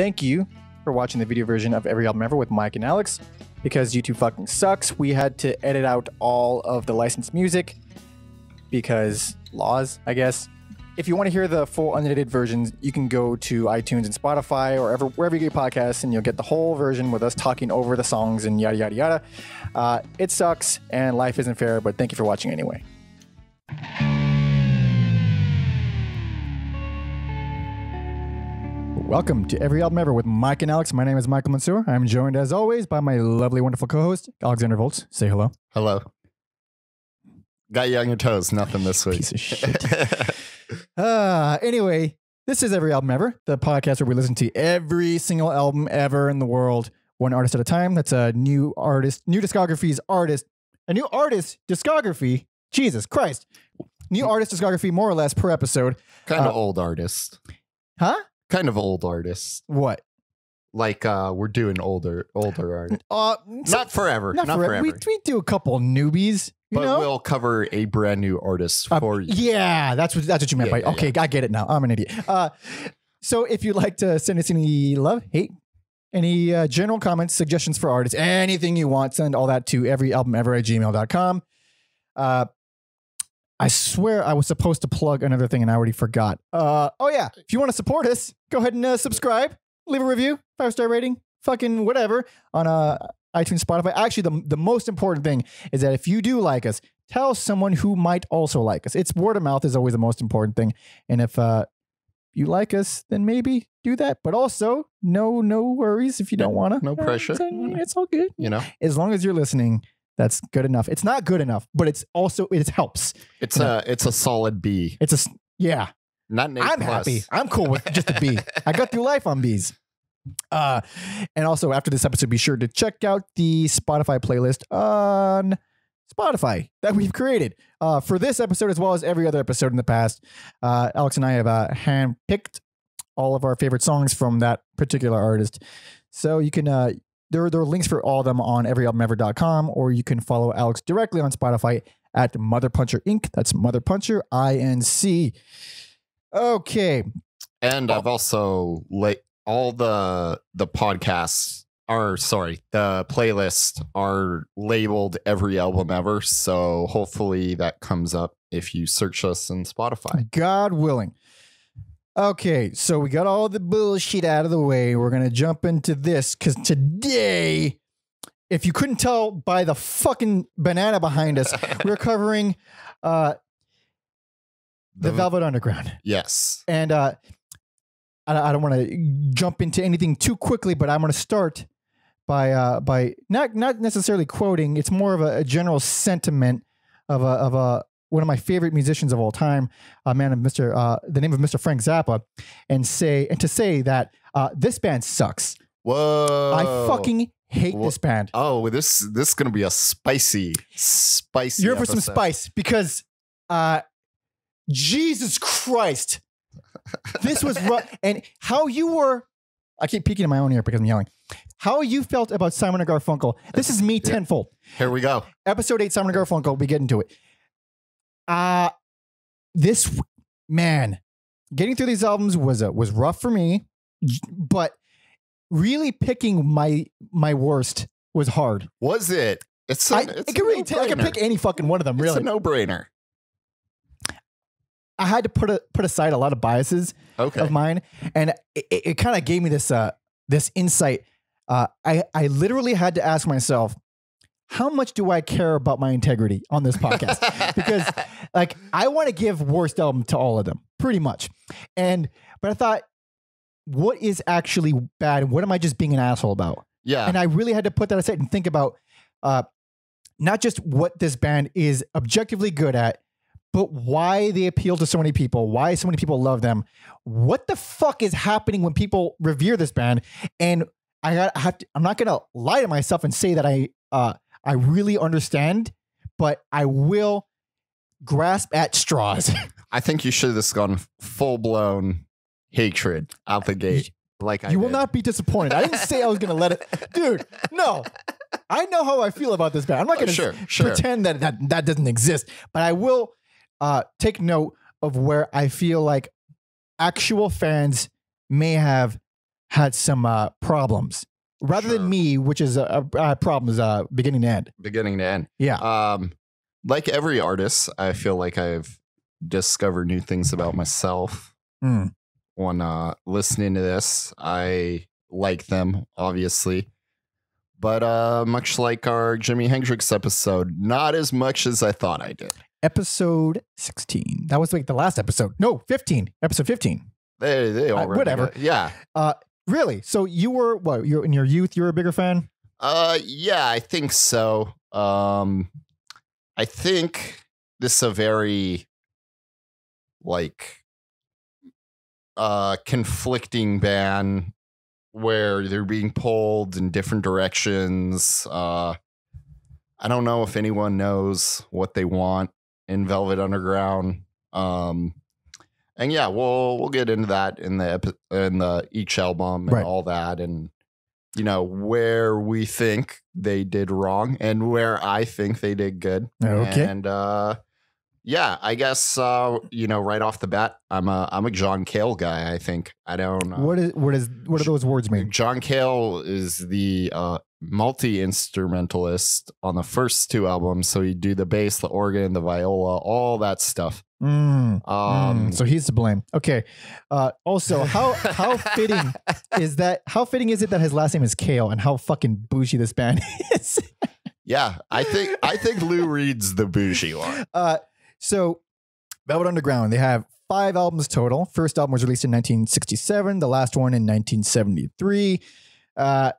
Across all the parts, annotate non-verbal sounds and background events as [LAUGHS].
thank you for watching the video version of Every Album Ever with Mike and Alex. Because YouTube fucking sucks, we had to edit out all of the licensed music because laws, I guess. If you want to hear the full unedited versions, you can go to iTunes and Spotify or ever, wherever you get podcasts, and you'll get the whole version with us talking over the songs and yada yada yada. Uh, it sucks and life isn't fair, but thank you for watching anyway. Welcome to Every Album Ever with Mike and Alex. My name is Michael Mansour. I'm joined as always by my lovely, wonderful co-host Alexander Volz. Say hello. Hello. Got you on your toes. Nothing this week. Piece of [LAUGHS] shit. Uh, anyway, this is Every Album Ever, the podcast where we listen to every single album ever in the world, one artist at a time. That's a new artist, new discography's artist, a new artist discography. Jesus Christ. New artist discography, more or less, per episode. kind of Uh, old artist. Huh? Kind of old artists. What? Like uh we're doing older older art. [LAUGHS] Uh, Not forever. not, Not, forever. forever. We, we do a couple newbies, but know? we'll cover a brand new artist Uh, for you. Yeah, that's what that's what you meant Yeah, by yeah, okay. I get it now. I'm an idiot. Uh, so if you'd like to send us any love, hate, any uh, general comments, suggestions for artists, anything you want, send all that to everyalbumever at gmail.com. Uh, I swear I was supposed to plug another thing and I already forgot. Uh, oh yeah, if you want to support us, go ahead and uh, subscribe, leave a review, five star rating, fucking whatever on uh, iTunes, Spotify. Actually, the the most important thing is that if you do like us, tell someone who might also like us. It's word of mouth is always the most important thing. And if uh you like us, then maybe do that. But also, no no worries if you don't want to. no pressure. It's, it's all good. You know? As long as you're listening, that's good enough. It's not good enough, but it's also it helps. It's a it's a solid B. It's a yeah. Not an A I'm plus. happy. I'm cool with just a B. [LAUGHS] I got through life on B's. Uh, and also after this episode, be sure to check out the Spotify playlist on Spotify that we've created uh, for this episode as well as every other episode in the past. Uh, Alex and I have uh, handpicked all of our favorite songs from that particular artist. So you can uh, there there are links for all of them on everyalbumever.com or you can follow Alex directly on Spotify at Mother Puncher Inc. That's Mother Puncher I N C. Okay. And I've also like all the the podcasts are sorry, the playlists are labeled every album ever. So hopefully that comes up if you search us in Spotify. God willing. Okay, so we got all the bullshit out of the way. We're going to jump into this because today, if you couldn't tell by the fucking banana behind us, [LAUGHS] we're covering uh, the Velvet Underground. Yes. And uh, I, I don't want to jump into anything too quickly, but I'm going to start by uh, by not not necessarily quoting. It's more of a, a general sentiment of a of a one of my favorite musicians of all time, a man of Mr. Uh, the name of Mr. Frank Zappa, and say and to say that uh, this band sucks. Whoa. I fucking hate Wha- this band. Oh, this this is gonna be a spicy, spicy. You're for some spice because uh Jesus Christ. This was rough. [LAUGHS] And how you were I keep peeking in my own ear because I'm yelling. How you felt about Simon and Garfunkel. This is me tenfold. Here we go. Episode eight, Simon and Garfunkel, we get into it. Uh this man, getting through these albums was uh, was rough for me, but really picking my my worst was hard. Was it? It's a, I, it's I can really tell, I can pick any fucking one of them, It's really. a no brainer. I had to put a, put aside a lot of biases Okay. of mine, and it, it, it kind of gave me this uh this insight. Uh, I I literally had to ask myself, how much do I care about my integrity on this podcast? [LAUGHS] because like I want to give worst album to all of them, pretty much. And but I thought, what is actually bad, and what am I just being an asshole about? yeah. And I really had to put that aside and think about uh, not just what this band is objectively good at, but why they appeal to so many people, why so many people love them. What the fuck is happening when people revere this band? And I, got, I have to, I'm not gonna lie to myself and say that I uh, I really understand, but I will grasp at straws. [LAUGHS] I think you should have just gone full blown hatred out the gate. Like I you will did. not be disappointed. I didn't say I was gonna let it, [LAUGHS] dude. No, I know how I feel about this band. I'm not Oh, gonna sure, sure. pretend that, that that doesn't exist, but I will uh, take note of where I feel like actual fans may have had some uh, problems rather Sure. than me, which is a, a, a problems uh, beginning to end. beginning to end. Yeah. Um, like every artist, I feel like I've discovered new things about myself Mm. when uh, listening to this. I like them, obviously. But uh, much like our Jimi Hendrix episode, not as much as I thought I did. Episode 16. That was like the last episode. No, 15. Episode 15. They, they Uh, whatever. yeah. Really? So you were what? You're in your youth. You were a bigger fan. Uh, yeah, I think so. Um, I think this is a very like uh conflicting band where they're being pulled in different directions. Uh, I don't know if anyone knows what they want in Velvet Underground. Um, and yeah, we'll we'll get into that in the in the each album and Right. all that, and you know where we think they did wrong and where I think they did good. Okay. And uh, yeah, I guess uh, you know right off the bat, I'm a I'm a John Cale guy. I think I don't. Uh, What is what is what do those words mean? John Cale is the uh, multi instrumentalist on the first two albums, so you do the bass, the organ, the viola, all that stuff. Mm, Um, mm, so he's to blame. Okay. Uh, also, how how [LAUGHS] fitting is that? How fitting is it that his last name is Kale, and how fucking bougie this band [LAUGHS] is? yeah, I think I think Lou Reed's the bougie one. Uh, so Velvet Underground, they have five albums total. First album was released in 1967, the last one in 1973. Uh,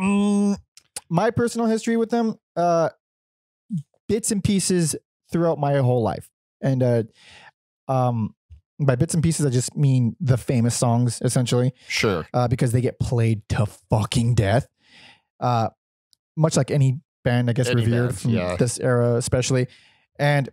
mm, my personal history with them, uh, bits and pieces throughout my whole life. And uh, um, by bits and pieces, I just mean the famous songs, essentially Sure. uh, because they get played to fucking death. Uh, much like any band, I guess, Any revered band, from yeah. this era, especially. And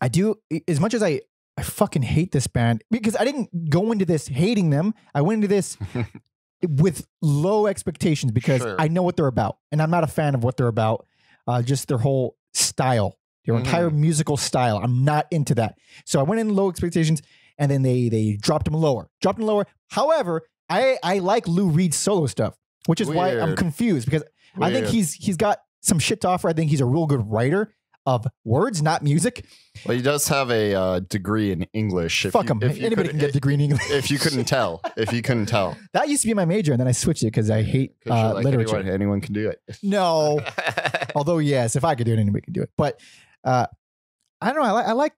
I do, as much as I, I fucking hate this band because I didn't go into this hating them. I went into this [LAUGHS] with low expectations because Sure. I know what they're about, and I'm not a fan of what they're about. Uh, just their whole style, their entire Mm-hmm. musical style. I'm not into that. So I went in low expectations, and then they they dropped them lower, dropped them lower. However, I I like Lou Reed's solo stuff, which is why I'm confused because I think he's he's got some shit to offer. I think he's a real good writer of words, not music. well, he does have a uh, degree in English. If Fuck you- him. if Anybody could- can get a degree in English. If you couldn't tell, if you couldn't tell, [LAUGHS] that used to be my major, and then I switched it because I hate uh, like, literature. anyone, anyone can do it. No, [LAUGHS] although yes, if I could do it, anybody could do it. But uh, I don't know. I, li- I like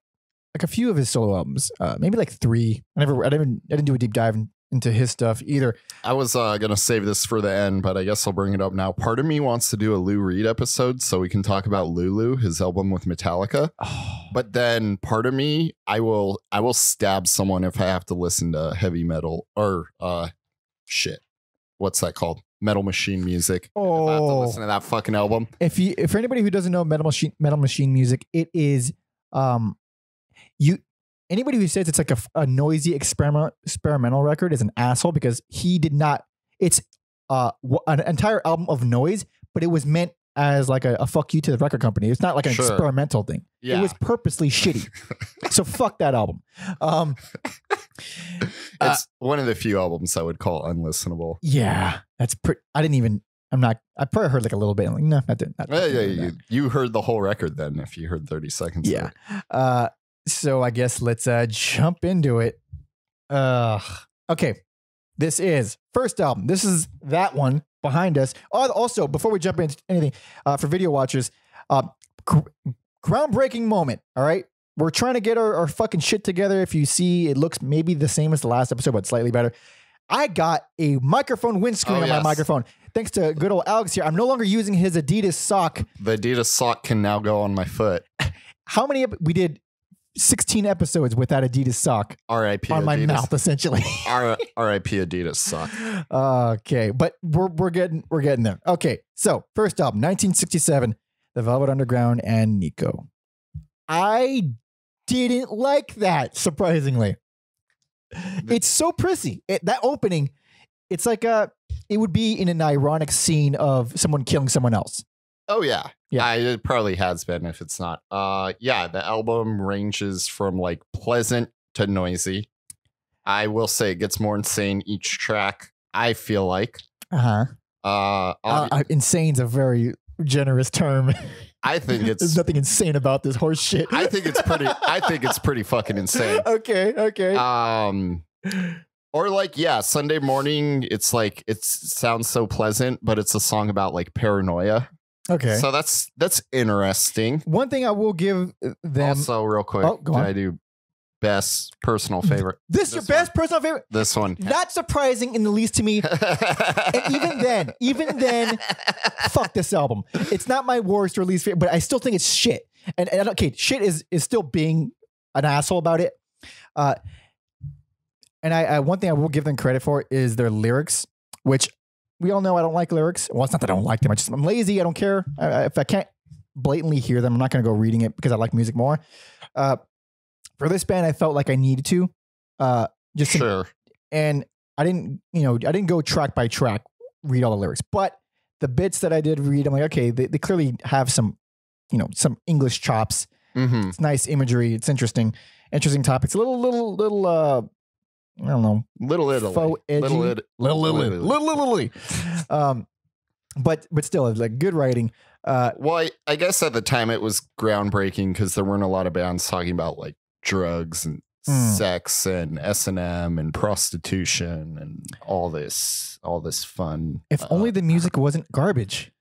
like a few of his solo albums. Uh, maybe like three. I never. I didn't. I didn't do a deep dive in, into his stuff either. I was uh, gonna save this for the end, but I guess I'll bring it up now. Part of me wants to do a Lou Reed episode so we can talk about Lulu, his album with Metallica. [SIGHS] But then part of me, I will I will stab someone if I have to listen to heavy metal or uh shit. What's that called? Metal machine music. If I have to Oh, listen to that fucking album. if you if for anybody who doesn't know metal machine metal machine music, it is um you anybody who says it's like a, a noisy experiment experimental record is an asshole because he did not. It's uh an entire album of noise, but it was meant as like a, a fuck you to the record company. It's not like an Sure. experimental thing. Yeah. It was purposely shitty. [LAUGHS] so fuck that album. Um, it's one of the few albums I would call unlistenable. yeah, that's pretty. I didn't even. I'm not. I probably heard like a little bit. I'm like, no, not, not, Yeah, yeah, you, you heard the whole record then if you heard 30 seconds. Yeah. Uh, so I guess let's uh jump into it. Uh, okay. This is first album. This is that one behind us. Oh, also, before we jump into anything, uh, for video watchers, uh, gr- groundbreaking moment. All right. We're trying to get our, our fucking shit together. If you see, it looks maybe the same as the last episode, but slightly better. I got a microphone windscreen Oh, on my microphone. Thanks to good old Alex here. I'm no longer using his Adidas sock The Adidas sock can now go on my foot. how many we did 16 episodes with that Adidas sock R.I.P. on my mouth essentially. [LAUGHS] R.I.P. Adidas sock. okay, but we're we're getting we're getting there. Okay, so first album 1967, The Velvet Underground and Nico. I didn't like that surprisingly. It's so prissy. It, that opening, it's like a it would be in an ironic scene of someone killing someone else. Oh yeah. Yeah. I, it probably has been if it's not. Uh yeah, the album ranges from like pleasant to noisy. I will say it gets more insane each track. I feel like. Uh-huh. Uh, Uh, obvi- uh, insane's a very generous term. I think [LAUGHS] it's There's nothing insane about this horse shit. I think it's pretty. I think it's pretty fucking insane. [LAUGHS] okay, okay. Um, or like, yeah, Sunday morning. It's like it sounds so pleasant, but it's a song about like paranoia. Okay. So that's that's interesting. One thing I will give them also, real quick, Oh, go on. I do best personal favorite? this your this best personal favorite. This one. That's surprising in the least to me. And even then, [LAUGHS] even then, fuck this album. It's not my worst or least favorite, but I still think it's shit. And, and okay, shit is is still being an asshole about it. Uh, and I, I one thing I will give them credit for is their lyrics, which we all know I don't like lyrics. Well, it's not that I don't like them. I just I'm lazy. I don't care. I, if I can't blatantly hear them, I'm not going to go reading it because I like music more. Uh, for this band, I felt like I needed to. Uh, just to sure. and I didn't, you know, I didn't go track by track read all the lyrics, but the bits that I did read, I'm like, okay, they, they clearly have some, you know, some English chops. hmm It's nice imagery. It's interesting, interesting topics. A little, little, little, uh, I don't know, Little Italy. faux edgy, Little Italy. little, little, Little little, little, little, um, but but still, it's like good writing. Uh, Well, I, I guess at the time it was groundbreaking because there weren't a lot of bands talking about like drugs and Hmm. sex and S and M and prostitution and all this, all this fun. if uh, only the music wasn't garbage.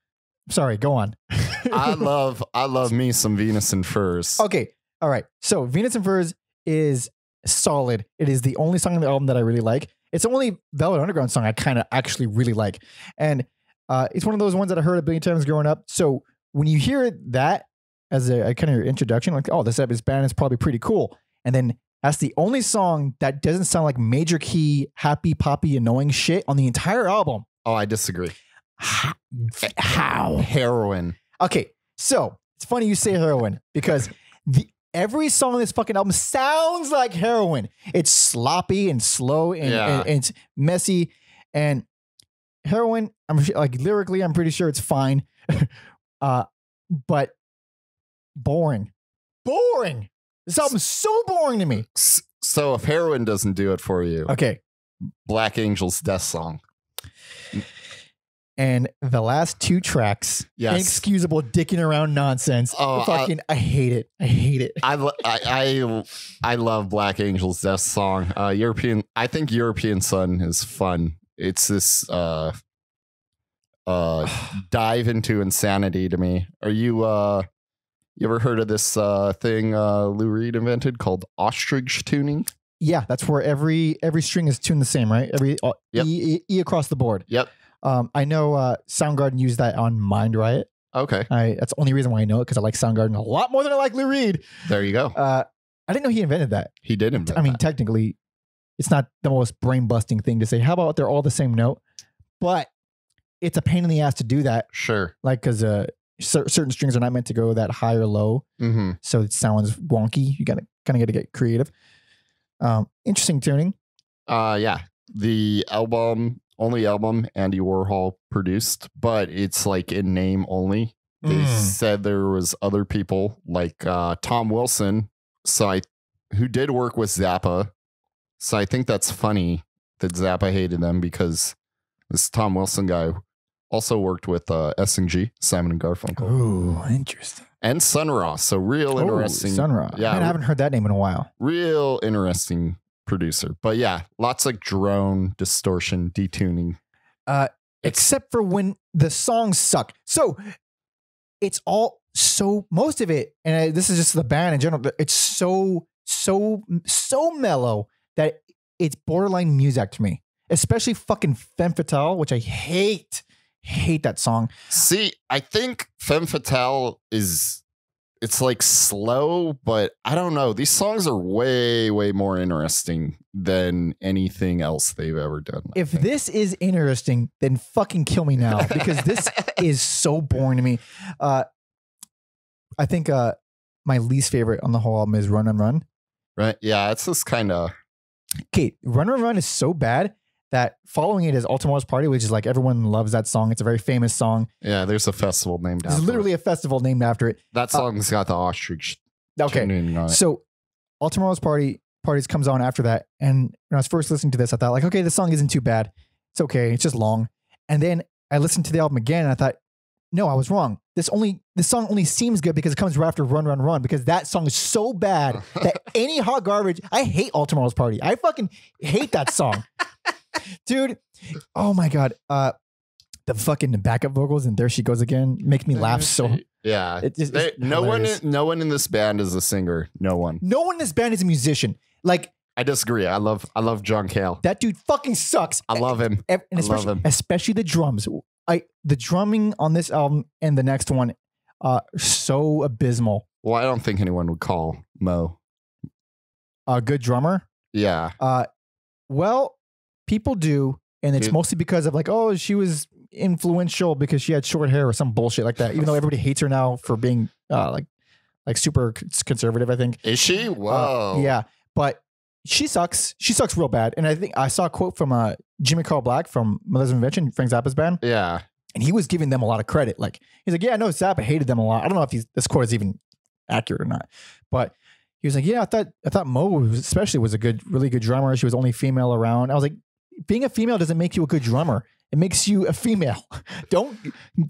Sorry, go on. [LAUGHS] I love, I love me some Venus in Furs. Okay. All right. So Venus in Furs is solid. It is the only song on the album that I really like. It's the only Velvet Underground song I kind of actually really like. And uh, it's one of those ones that I heard a billion times growing up. So when you hear that as a, a kind of introduction, like, oh, this this band is probably pretty cool. And then that's the only song that doesn't sound like major key, happy, poppy, annoying shit on the entire album. Oh, I disagree. How? Heroin. Okay, so it's funny you say heroin because the every song on this fucking album sounds like heroin. It's sloppy and slow and, Yeah. and- and it's messy. And heroin, I'm like lyrically, I'm pretty sure it's fine, [LAUGHS] uh, but boring, boring. This album's so boring to me. So if heroin doesn't do it for you, Okay, Black Angel's Death Song. And the last two tracks, Yes. inexcusable dicking around nonsense. Oh, I- fucking, I hate it. I hate it. I, I I I love Black Angel's Death Song. Uh, European. I think European Son is fun. It's this uh uh [SIGHS] dive into insanity to me. Are you uh you ever heard of this uh thing uh Lou Reed invented called ostrich tuning? Yeah, that's where every every string is tuned the same, right? Every uh, Yep. e, e, e across the board. Yep. Um, I know uh, Soundgarden used that on Mind Riot. Okay, I that's the only reason why I know it because I like Soundgarden a lot more than I like Lou Reed. there you go. Uh, I didn't know he invented that. He did invent. I mean, that. technically, it's not the most brain busting thing to say. How about they're all the same note? But it's a pain in the ass to do that, sure. like because uh, cer- certain strings are not meant to go that high or low, hmm so it sounds wonky. You gotta kind of got to get creative. Um, interesting tuning. Uh, yeah. The album, only album Andy Warhol produced, but it's like in name only. They Mm. said there was other people like uh, Tom Wilson, so I who did work with Zappa. So I think that's funny that Zappa hated them because this Tom Wilson guy also worked with uh, S and G, Simon and Garfunkel, Ooh, interesting. and Sun Ra. So real interesting, Oh, Sun Ra. Yeah. Man, I haven't heard that name in a while. real interesting producer. But yeah, lots of drone distortion, detuning. Uh, except for when the songs suck. So it's all so most of it, and I, this is just the band in general. It's so so so mellow that it's borderline music to me. Especially fucking Femme Fatale, which I hate. Hate that song. See, I think Femme Fatale is it's like slow, but I don't know. These songs are way, way more interesting than anything else they've ever done. I If think. this is interesting, then fucking kill me now because this [LAUGHS] is so boring to me. Uh, I think uh, my least favorite on the whole album is Run and Run. right, yeah, it's just kind of Kate, Run and Run is so bad that following it is All Tomorrow's Party, which is like everyone loves that song. It's a very famous song. yeah. There's a festival named There's after literally it. a festival named after it. that uh, song's got the ostrich Okay. tuning on it. So All Tomorrow's Party Parties comes on after that. And when I was first listening to this, I thought like, okay, this song isn't too bad. It's okay. It's just long. And then I listened to the album again and I thought, no, I was wrong. This only this song only seems good because it comes right after Run Run Run because that song is so bad that [LAUGHS] any hot garbage. I hate All Tomorrow's Party. I fucking hate that song, [LAUGHS] dude. Oh my god. Uh, the fucking backup vocals and there she goes again make me laugh so. [LAUGHS] Yeah. It They- it's no one no one in this band is a singer. No one. No one in this band is a musician. Like I disagree. I love I love John Cale. that dude fucking sucks. I love him. And I love especially, him. especially the drums. I the drumming on this album and the next one, uh, so abysmal. Well, I don't think anyone would call Moe. A good drummer. Yeah. Uh, well, people do, and it's Dude. mostly because of like, oh, she was influential because she had short hair or some bullshit like that. Even though everybody hates her now for being uh, like, like super conservative. I think. Is she? Uh, Whoa. yeah, but she sucks. She sucks real bad. And I think I saw a quote from uh, Jimmy Carl Black from Mothers Invention, Frank Zappa's band. Yeah. and he was giving them a lot of credit. Like he's like, yeah, I know Zappa hated them a lot. I don't know if he's, this quote is even accurate or not, but he was like, yeah, I thought I thought Moe especially was a good, really good drummer. She was only female around. I was like, being a female doesn't make you a good drummer. It makes you a female. [LAUGHS] don't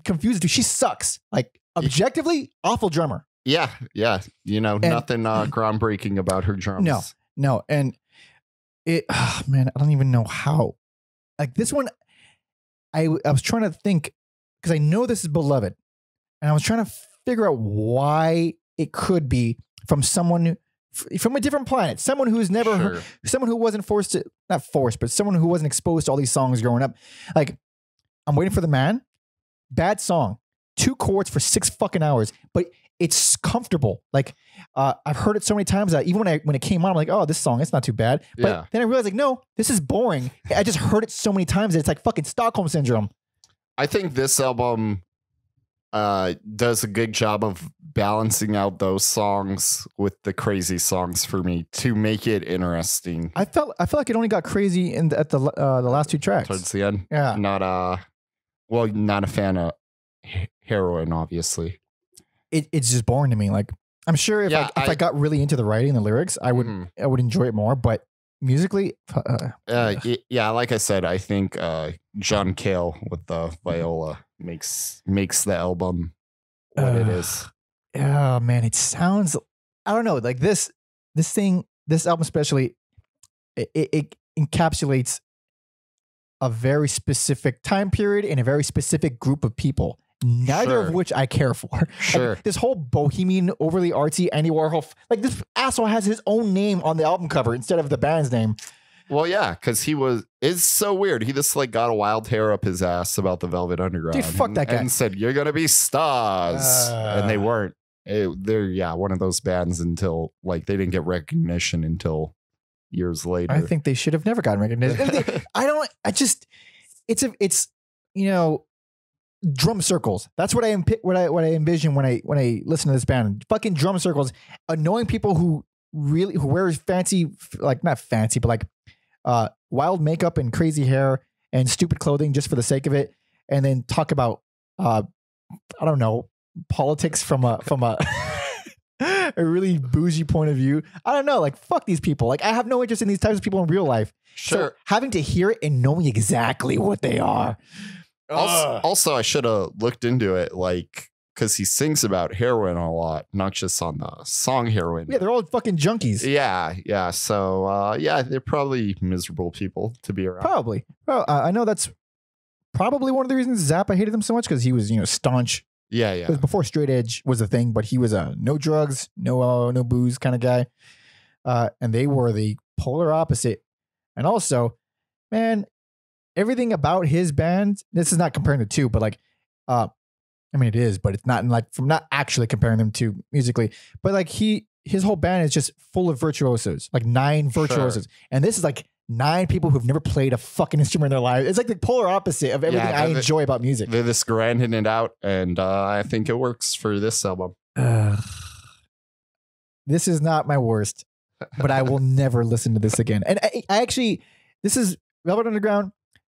confuse it. She sucks. Like objectively, awful drummer. Yeah. Yeah. You know, And- nothing uh, [SIGHS] groundbreaking about her drums. No. No, and it, ah, [SIGHS] man, I don't even know how. Like this one, I I was trying to think because I know this is beloved, and I was trying to figure out why it could be from someone from a different planet, someone who's never, heard, Sure. someone who wasn't forced to, not forced, but someone who wasn't exposed to all these songs growing up. Like, I'm waiting for the man. Bad song, two chords for six fucking hours, but it's comfortable. Like, uh, I've heard it so many times that even when I when it came on, I'm like, oh, this song, it's not too bad. But Yeah. then I realized, like, no, this is boring. I just heard it so many times that it's like fucking Stockholm syndrome. I think this album uh, does a good job of balancing out those songs with the crazy songs for me to make it interesting I felt I felt like it only got crazy in the, at the uh, the last two tracks. towards the end. yeah, Not uh well, not a fan of heroin, obviously. it, it's just boring to me. Like, I'm sure if Yeah, I, if I, I- got really into the writing and the lyrics, I would Mhm. I would enjoy it more. But musically, uh, Uh, yeah, like I said, I think uh, John Cale with the viola makes makes the album what it Ugh. oh man, it sounds. I don't know. Like this this thing, this album especially, it, it, it encapsulates a very specific time period and a very specific group of people. Neither of which I care for. [LAUGHS] Like, Sure. this whole bohemian, overly artsy Andy Warhol, like this asshole has his own name on the album cover instead of the band's name. Well, yeah, because he was. It's so weird. He just like got a wild hair up his ass about the Velvet Underground. Dude, fuck that guy. And said, "You're gonna be stars," and they Uh. weren't. It- they're yeah, one of those bands until like they didn't get recognition until years later. I think they should have never gotten recognition. [LAUGHS] I don't. I just. It's a. It's you know, drum circles. That's what I impi- what I what I envision when I when I listen to this band. Fucking drum circles, annoying people who really who wears fancy like not fancy but like uh wild makeup and crazy hair and stupid clothing just for the sake of it, and then talk about uh I don't know politics from a from a. [LAUGHS] A really bougie point of view. I don't know. Like, fuck these people. Like, I have no interest in these types of people in real life. So sure. having to hear it and knowing exactly what they are. Also, also, I should have looked into it, like because he sings about heroin a lot, not just on the song heroin. yeah, they're all fucking junkies. Yeah, yeah. So, uh, yeah, they're probably miserable people to be around. Probably. Well, uh, I know that's probably one of the reasons Zappa hated them so much because he was, you know, staunch. Yeah, It yeah. was before straight edge was a thing, but he was a no drugs, no uh, no booze kind of guy. Uh, and they were the polar opposite. And also, man, everything about his band. This is not comparing the two, but like, uh, I mean, it is, but it's not in like from not actually comparing them to musically, but like he his whole band is just full of virtuosos, like nine Sure. virtuosos, and this is like nine people who've never played a fucking instrument in their lives. It's like the polar opposite of everything Yeah, I enjoy about music. They're just grinding it out, and uh, I think it works for this album. Ugh. this is not my worst, but I will [LAUGHS] never listen to this again. And I, I actually, this is Velvet Underground.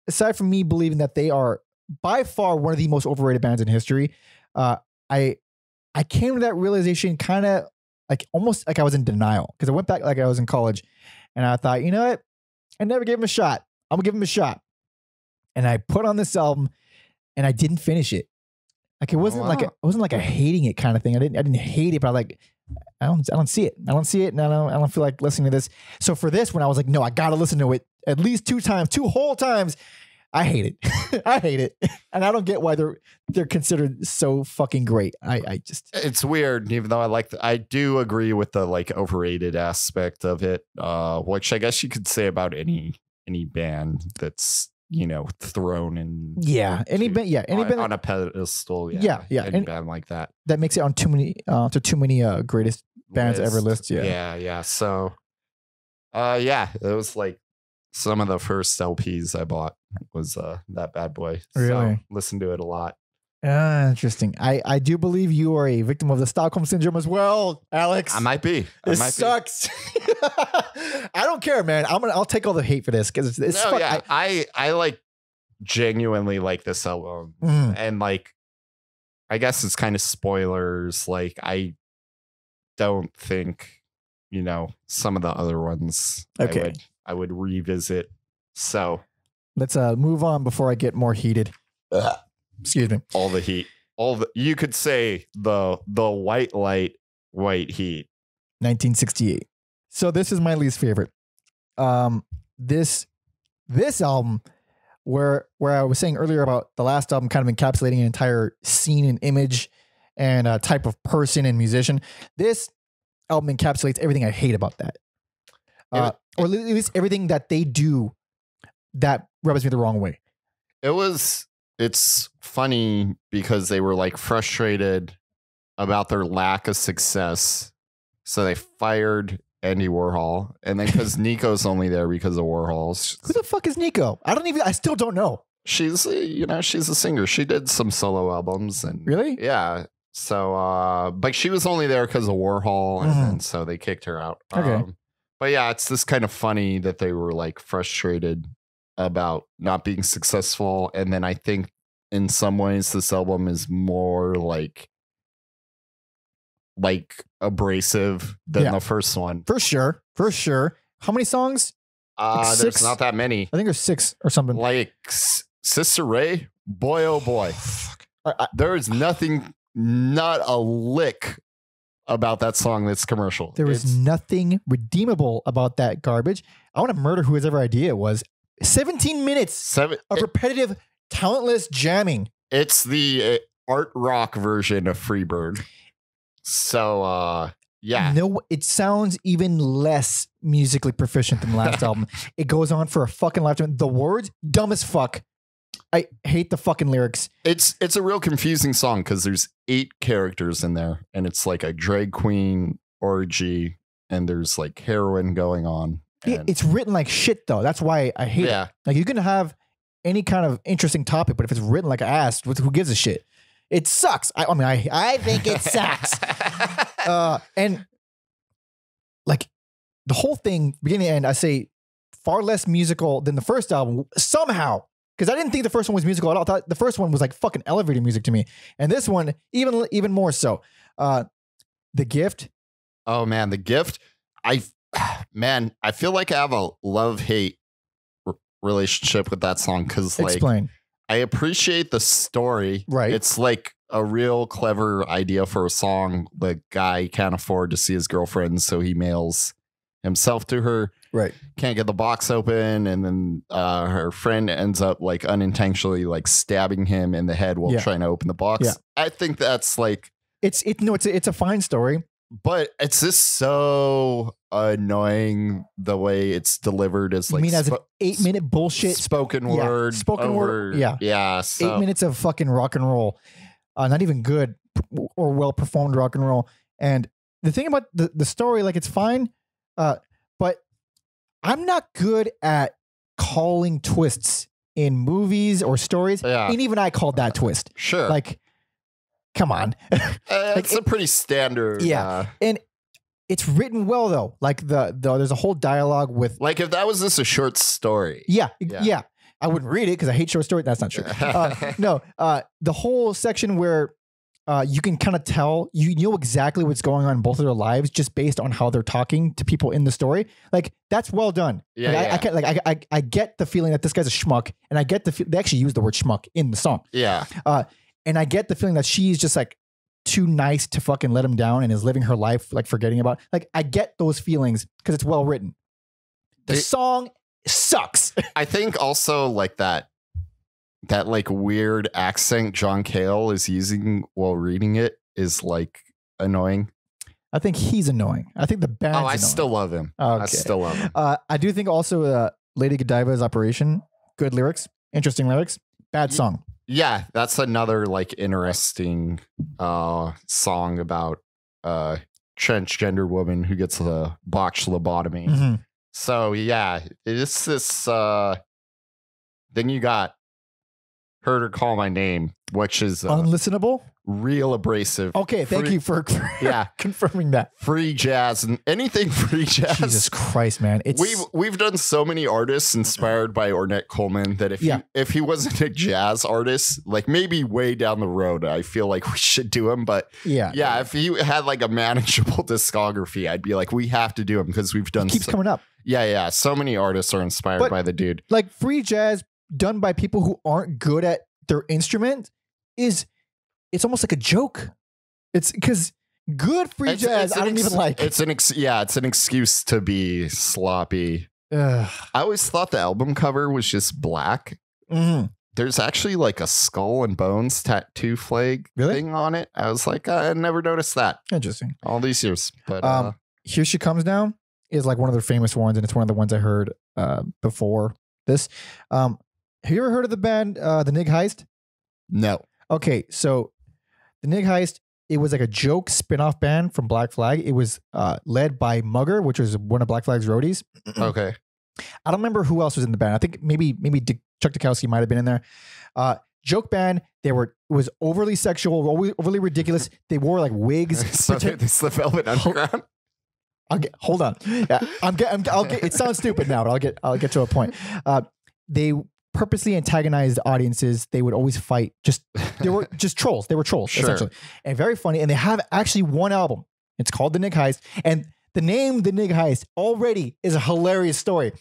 Aside from me believing that they are by far one of the most overrated bands in history, uh, I I came to that realization kind of like almost like I was in denial because I went back like I was in college, and I thought, you know what, I never gave him a shot. I'm gonna give him a shot. and I put on this album, and I didn't finish it. Like it wasn't like a, it wasn't like a hating it kind of thing. I didn't I didn't hate it, but I like I don't I don't see it. I don't see it, and I don't I don't feel like listening to this. So for this, when I was like, no, I gotta listen to it at least two times, two whole times. I hate it. [LAUGHS] I hate it, and I don't get why they're they're considered so fucking great. I I just It's weird, even though I like. The, I do agree with the like overrated aspect of it, uh, which I guess you could say about any any band that's you know thrown in. yeah. Any band, yeah, any on, band on a pedestal. Yeah, Yeah, yeah, Any and- band like that. that makes it on too many uh to too many uh greatest bands ever list. Yeah. yeah, yeah. So, uh, yeah, it was like some of the first LPs I bought was uh that bad boy. So Really? listen to it a lot. Ah, interesting. I I do believe you are a victim of the Stockholm syndrome as well, Alex. I might be. I This might be. sucks. [LAUGHS] I don't care, man. I'm gonna. I'll take all the hate for this because it's, it's no, yeah, I, I like genuinely like this album, mm, and like, I guess it's kind of spoilers. Like, I don't think you know some of the other ones. Okay. I would, revisit. So let's uh move on before I get more heated. Excuse me. all the heat, all the you could say the the white light, white heat. 1968. So this is my least favorite. Um, this this album, where where I was saying earlier about the last album, kind of encapsulating an entire scene and image and a type of person and musician. This album encapsulates everything I hate about that, uh, or at least everything that they do that rubs me the wrong way. it was it's funny because they were like frustrated about their lack of success so they fired andy warhol and then because [LAUGHS] nico's only there because of warhol's Who the fuck is Nico? I don't even. I still don't know. she's you know she's a singer she did some solo albums and Really? yeah so uh but she was only there because of warhol and, and so they kicked her out Okay. Um, but yeah it's just kind of funny that they were like frustrated about not being successful and then i think in some ways this album is more like like abrasive than Yeah. the first one For sure. For sure. How many songs? uh Like there's not that many I think there's six or something. like S- sister ray boy oh boy [SIGHS] I- there is nothing not a lick about that song that's commercial There was It's- nothing redeemable about that garbage. I want to murder whoever idea it was. 17 minutes seven of it- repetitive, talentless jamming. it's the uh, art rock version of freebird so uh yeah No, it sounds even less musically proficient than the last [LAUGHS] album. It goes on for a fucking lifetime. The words, dumb as fuck. I hate the fucking lyrics. it's it's a real confusing song because there's eight characters in there and it's like a drag queen orgy and there's like heroin going on It- and- it's written like shit, though. That's why I hate it. yeah Like, you can have any kind of interesting topic, but if it's written like ass, who gives a shit? It sucks. I, I mean, I, I think it sucks. [LAUGHS] uh, and like the whole thing, beginning to end, I say far less musical than the first album somehow. Because I didn't think the first one was musical at all. I thought the first one was like fucking elevator music to me, and this one even even more so. Uh, the gift, oh man the gift i [SIGHS] man i feel like i have a love hate relationship with that song because like explain. I appreciate the story. Right. It's like a real clever idea for a song. The guy can't afford to see his girlfriend, so he mails himself to her. Right. Can't get the box open, and then uh, her friend ends up like unintentionally like stabbing him in the head while Yeah. trying to open the box. Yeah. I think that's like, It's it no, it's a, it's a fine story. but it's just so annoying the way it's delivered as like mean as an eight minute bullshit spoken yeah, word, spoken word, yeah. yeah. So eight minutes of fucking rock and roll, uh, not even good or well performed rock and roll. And the thing about the, the story, like it's fine, uh, I'm not good at calling twists in movies or stories. Yeah. And even I called that twist. [LAUGHS] sure, Like, come on. [LAUGHS] Uh, it's a pretty standard. Yeah. uh, and it's written well though. Like the, the there's a whole dialogue with like if that was just a short story. yeah, Yeah. yeah. I wouldn't read it because I hate short stories. That's not true. uh, [LAUGHS] no, uh, the whole section where uh, you can kind of tell you know exactly what's going on in both of their lives just based on how they're talking to people in the story. Like that's well done. Yeah, like, I, I yeah. can like I, I I get the feeling that this guy's a schmuck, and I get the fe- they actually use the word schmuck in the song, Yeah. uh, and I get the feeling that she's just like too nice to fucking let him down and is living her life like forgetting about. Like I get those feelings because it's well written. The It- song sucks. [LAUGHS] I think also like that that like weird accent John Cale is using while reading it is like annoying. I think he's annoying. I think the band. oh, I still love him. I still love him. Uh, I do think also uh, Lady Godiva's Operation, good lyrics, interesting lyrics, bad song. Yeah, that's another like interesting uh song about a transgender woman who gets the botched lobotomy. Mhm. So yeah, it's this uh then you got heard her call my name, which is uh, Unlistenable. real abrasive. Okay, thank Free- you for [LAUGHS] Yeah. confirming that. Free jazz and anything free jazz. Jesus Christ, man! It's We've we've done so many artists inspired by Ornette Coleman that if Yeah. he, if he wasn't a jazz artist, like maybe way down the road, I feel like we should do him. But yeah, yeah, if he had like a manageable [LAUGHS] discography, I'd be like, we have to do him because we've done. it keeps so, coming up. yeah, yeah. So many artists are inspired But- by the dude. Like free jazz done by people who aren't good at their instrument is it's almost like a joke. It's because good free It's- jazz it's I don't even like. It's an ex- yeah, it's an excuse to be sloppy. Ugh. I always thought the album cover was just black. Mhm. There's actually like a skull and bones tattoo flag Really? thing on it. I was like, I never noticed that Interesting. all these years. But Um, uh, Here She Comes Now is like one of their famous ones, and it's one of the ones I heard uh, before this. Um, have you ever heard of the band uh, The Nig Heist? no. Okay, so The Nig Heist, it was like a joke spin-off band from Black Flag. It was uh, led by Mugger, which was one of Black Flag's roadies. [CLEARS THROAT] Okay. I don't remember who else was in the band. I think maybe maybe Dick, Chuck Dukowski might have been in there. Uh, joke band. They were it was overly sexual, overly, overly ridiculous. They wore like wigs. so pretend- it's the Velvet Underground. I'll get, hold on. Yeah, I'm get, I'm, I'll get. It sounds stupid now, but I'll get. I'll get to a point. Uh, they purposely antagonized audiences. They would always fight. Just they were [LAUGHS] just trolls. They were trolls Sure. essentially, and very funny. And they have actually one album. It's called The Nig Heist, and the name The Nig Heist already is a hilarious story.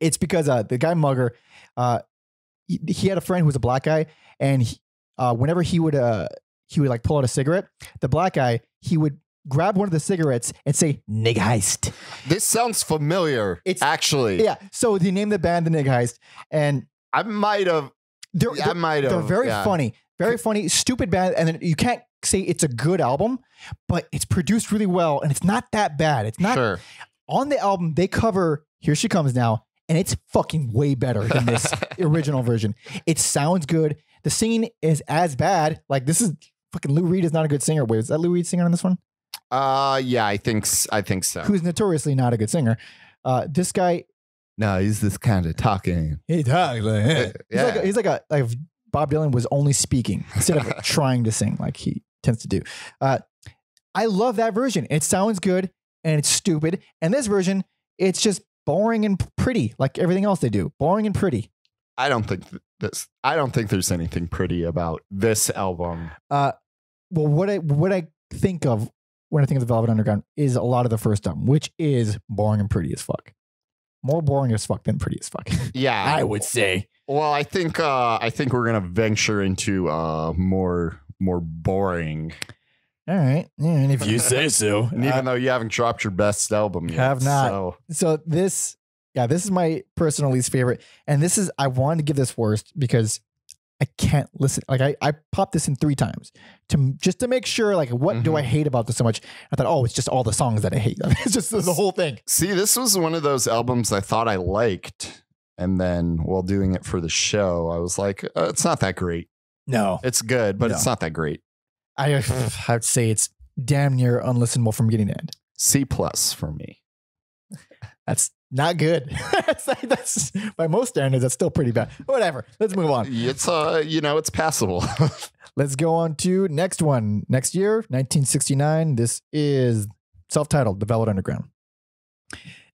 It's because uh, the guy Mugger, uh, he, he had a friend who was a black guy, and he, uh, whenever he would uh, he would like pull out a cigarette, the black guy he would grab one of the cigarettes and say "Nig Heist." This sounds familiar. It's- actually. Yeah, so they named the band the Nig Heist, and I might have. they're I they're, might have. they're very yeah. funny, very funny, stupid band, and then you can't say it's a good album, but it's produced really well, and it's not that bad. It's not Sure. on the album. They cover "Here She Comes Now," and it's fucking way better than this [LAUGHS] original version. It sounds good. The singing is as bad. Like this is fucking Lou Reed is not a good singer. Wait, is that Lou Reed singing on this one? Uh, yeah, I think I think so. Who's notoriously not a good singer. Uh, this guy, no, he's this kind of talking. he talks like Yeah. He's like a, he's like a like Bob Dylan was only speaking instead of [LAUGHS] trying to sing like he tends to do. Uh, I love that version. It sounds good and it's stupid. And this version, it's just boring and pretty, like everything else they do. Boring and pretty. I don't think th- this. I don't think there's anything pretty about this album. Uh, well, what I what I think of when I think of the Velvet Underground is a lot of the first album, which is boring and pretty as fuck. More boring as fuck than pretty as fuck. [LAUGHS] Yeah, I would say. Well, I think uh, I think we're gonna venture into uh, more more boring. All right, yeah, and if you say so. [LAUGHS] And even though you haven't dropped your best album yet, Have not. So so this yeah this is my personal least favorite and this is i wanted to give this worst because i can't listen like i, I popped this in three times to just to make sure like what do Mhm. i hate about this so much i thought oh it's just all the songs that i hate [LAUGHS] it's just the whole thing see, this was one of those albums I thought I liked, and then while doing it for the show, I was like, uh, it's not that great. no It's good, but it's not that great. i [SIGHS] i'd say it's damn near unlistenable from beginning to end C plus for me. That's not good [LAUGHS] that's, that's by most standards that's still pretty bad whatever let's move on It's uh, you know, it's passable. [LAUGHS] Let's go on to next one. Next year, 1969. This is self-titled, The Velvet Underground.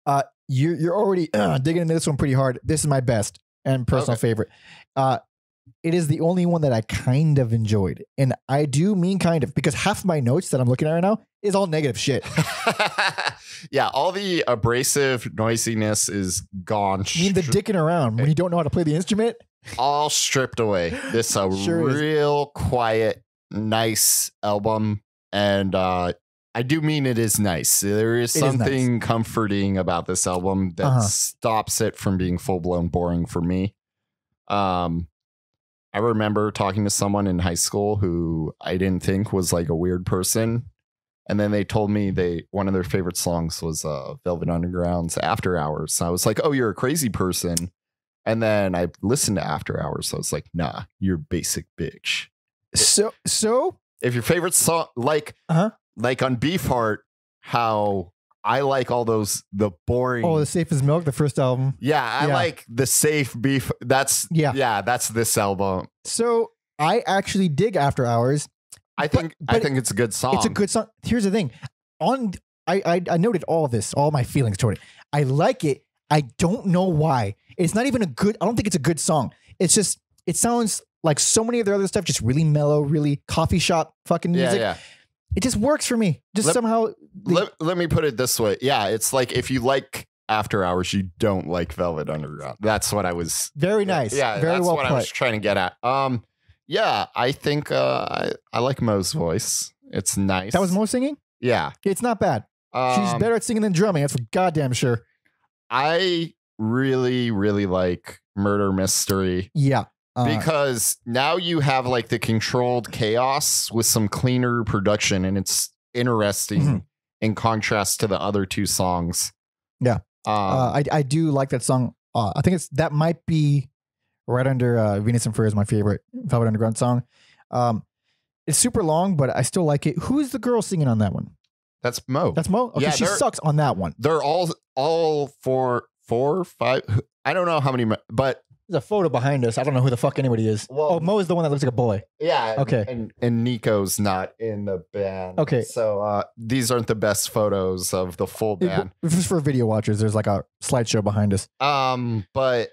Uh, you're you're already uh, [CLEARS THROAT] digging into this one pretty hard. This is my best and personal Okay. favorite. Uh, it is the only one that I kind of enjoyed. And I do mean kind of because half my notes that I'm looking at right now is all negative shit. [LAUGHS] yeah, all the abrasive noisiness is gone. I mean the dicking around when you don't know how to play the instrument. all stripped away. This a [LAUGHS] Sure is. real quiet, nice album, and uh, I do mean it is nice. There is It is nice. something comforting about this album that Uh-huh. stops it from being full blown boring for me. Um, I remember talking to someone in high school who I didn't think was like a weird person. And then they told me they one of their favorite songs was uh, Velvet Underground's After Hours. And I was like, "Oh, you're a crazy person." And then I listened to After Hours. So I was like, "Nah, you're basic bitch." So so If your favorite song, like, Uh-huh. like on Beefheart, how I like all those the boring. oh the safe as milk, the first album. yeah, I Yeah. like the safe beef. That's Yeah. yeah, that's this album. So I actually dig After Hours. I But- think I think it's a good song. It's a good song. Here's the thing. On I, I I noted all this, all my feelings toward it. I like it. I don't know why. It's not even a good. I don't think it's a good song. It's just it sounds like so many of their other stuff, just really mellow, really coffee shop fucking yeah, music. yeah. It just works for me. Just Let- somehow. the- let, let me put it this way. Yeah, it's like if you like After Hours, you don't like Velvet Underground. That's what I was. very nice. Yeah, Very that's well what put. I was trying to get at. Um, yeah, I think uh, I I like Moe's voice. It's nice. that was Mo singing. Yeah, It's not bad. She's Um, better at singing than drumming. That's for goddamn sure. I really really like Murder Mystery Yeah. Uh, because now you have like the controlled chaos with some cleaner production, and it's interesting Mhm. in contrast to the other two songs. Yeah. Um, uh, I I do like that song. Uh, I think it's that might be right under uh, Venus in Fur is my favorite Velvet Underground song. Um, it's super long, but I still like it. Who's the girl singing on that one? that's Moe. That's Moe. Okay, Yeah, she sucks on that one. they're all all four four five i don't know how many but There's a photo behind us. I don't know who the fuck anybody is. Well- oh, Moe is the one that looks like a boy. yeah Okay. and and nico's not in the band Okay. so uh these aren't the best photos of the full band Just for video watchers, there's like a slideshow behind us. um but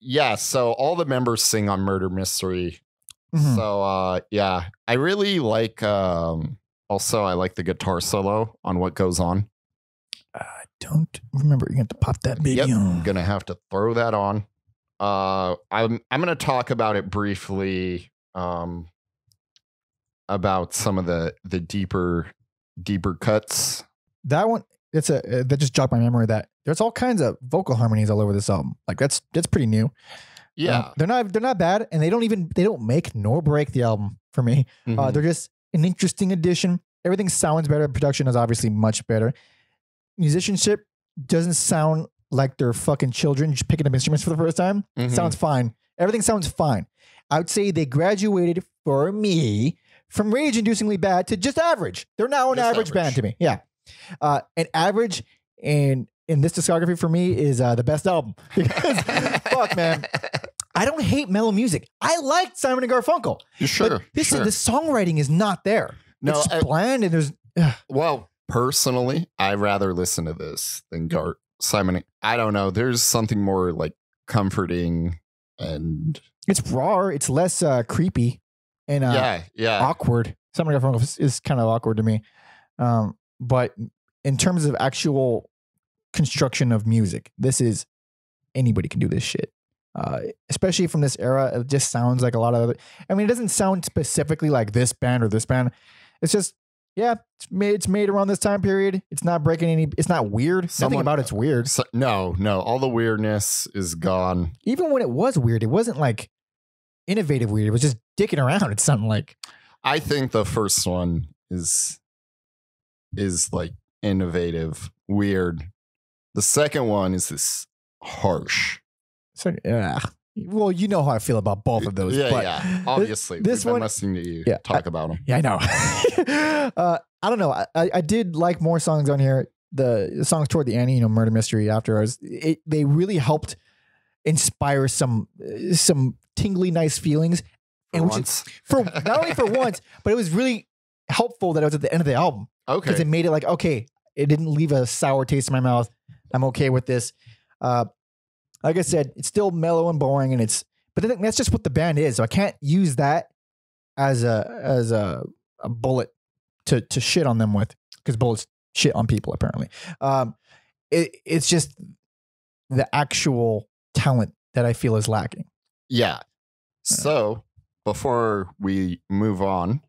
yeah so all the members sing on murder mystery Mhm. so uh yeah i really like um also i like the guitar solo on what goes on I don't remember. You have to pop that baby Yep. on. I'm gonna have to throw that on. Uh, I'm I'm gonna talk about it briefly. Um, about some of the the deeper deeper cuts. That one, it's a uh, that just jogged my memory. That there's all kinds of vocal harmonies all over this album. Like that's that's pretty new. Yeah, Um, they're not they're not bad, and they don't even they don't make nor break the album for me. Uh, Mhm. they're just an interesting addition. Everything sounds better. Production is obviously much better. Musicianship doesn't sound like they're fucking children just picking up instruments for the first time. Mhm. Sounds fine. Everything sounds fine. I would say they graduated for me from rage-inducingly bad to just average. They're now an Just average, band to me. Yeah, uh, an average in in this discography for me is uh, the best album [LAUGHS] because fuck man, I don't hate mellow music. I liked Simon and Garfunkel. sure. This sure. the songwriting is not there. no, it's I- bland and there's ugh. well, personally, I'd rather listen to this than Gart Simon. I don't know. There's something more like comforting and it's raw. It's less uh, creepy and uh, yeah, yeah. awkward. Simon Garfunkel is, is kind of awkward to me. Um, but in terms of actual construction of music, this is anybody can do this shit. Uh, especially from this era, it just sounds like a lot of. Other, I mean, it doesn't sound specifically like this band or this band. It's just, yeah, it's made. It's made around this time period. It's not breaking any. It's not weird. Nothing about it's weird. So- no, no. All the weirdness is gone. Even when it was weird, it wasn't like innovative weird. It was just dicking around. It's something like. I think the first one is is like innovative, weird. The second one is this harsh. So, yeah. Well, you know how I feel about both of those. yeah, but yeah. Obviously, this we've one- listening to you Yeah, talk about them. Yeah, I know. [LAUGHS] uh, I don't know. I, I I did like more songs on here. The, the songs toward the end, you know, Murder Mystery Afterwards, it, they really helped inspire some uh, some tingly, nice feelings. For And which is- for not only for [LAUGHS] once, but it was really helpful that it was at the end of the album because it made it like okay, it didn't leave a sour taste in my mouth. I'm okay with this. Uh, like I said, it's still mellow and boring, and it's but then that's just what the band is. So I can't use that as a as a, a bullet to to shit on them with because bullets shit on people apparently. Um, it, it's just the actual talent that I feel is lacking. Yeah. So before we move on,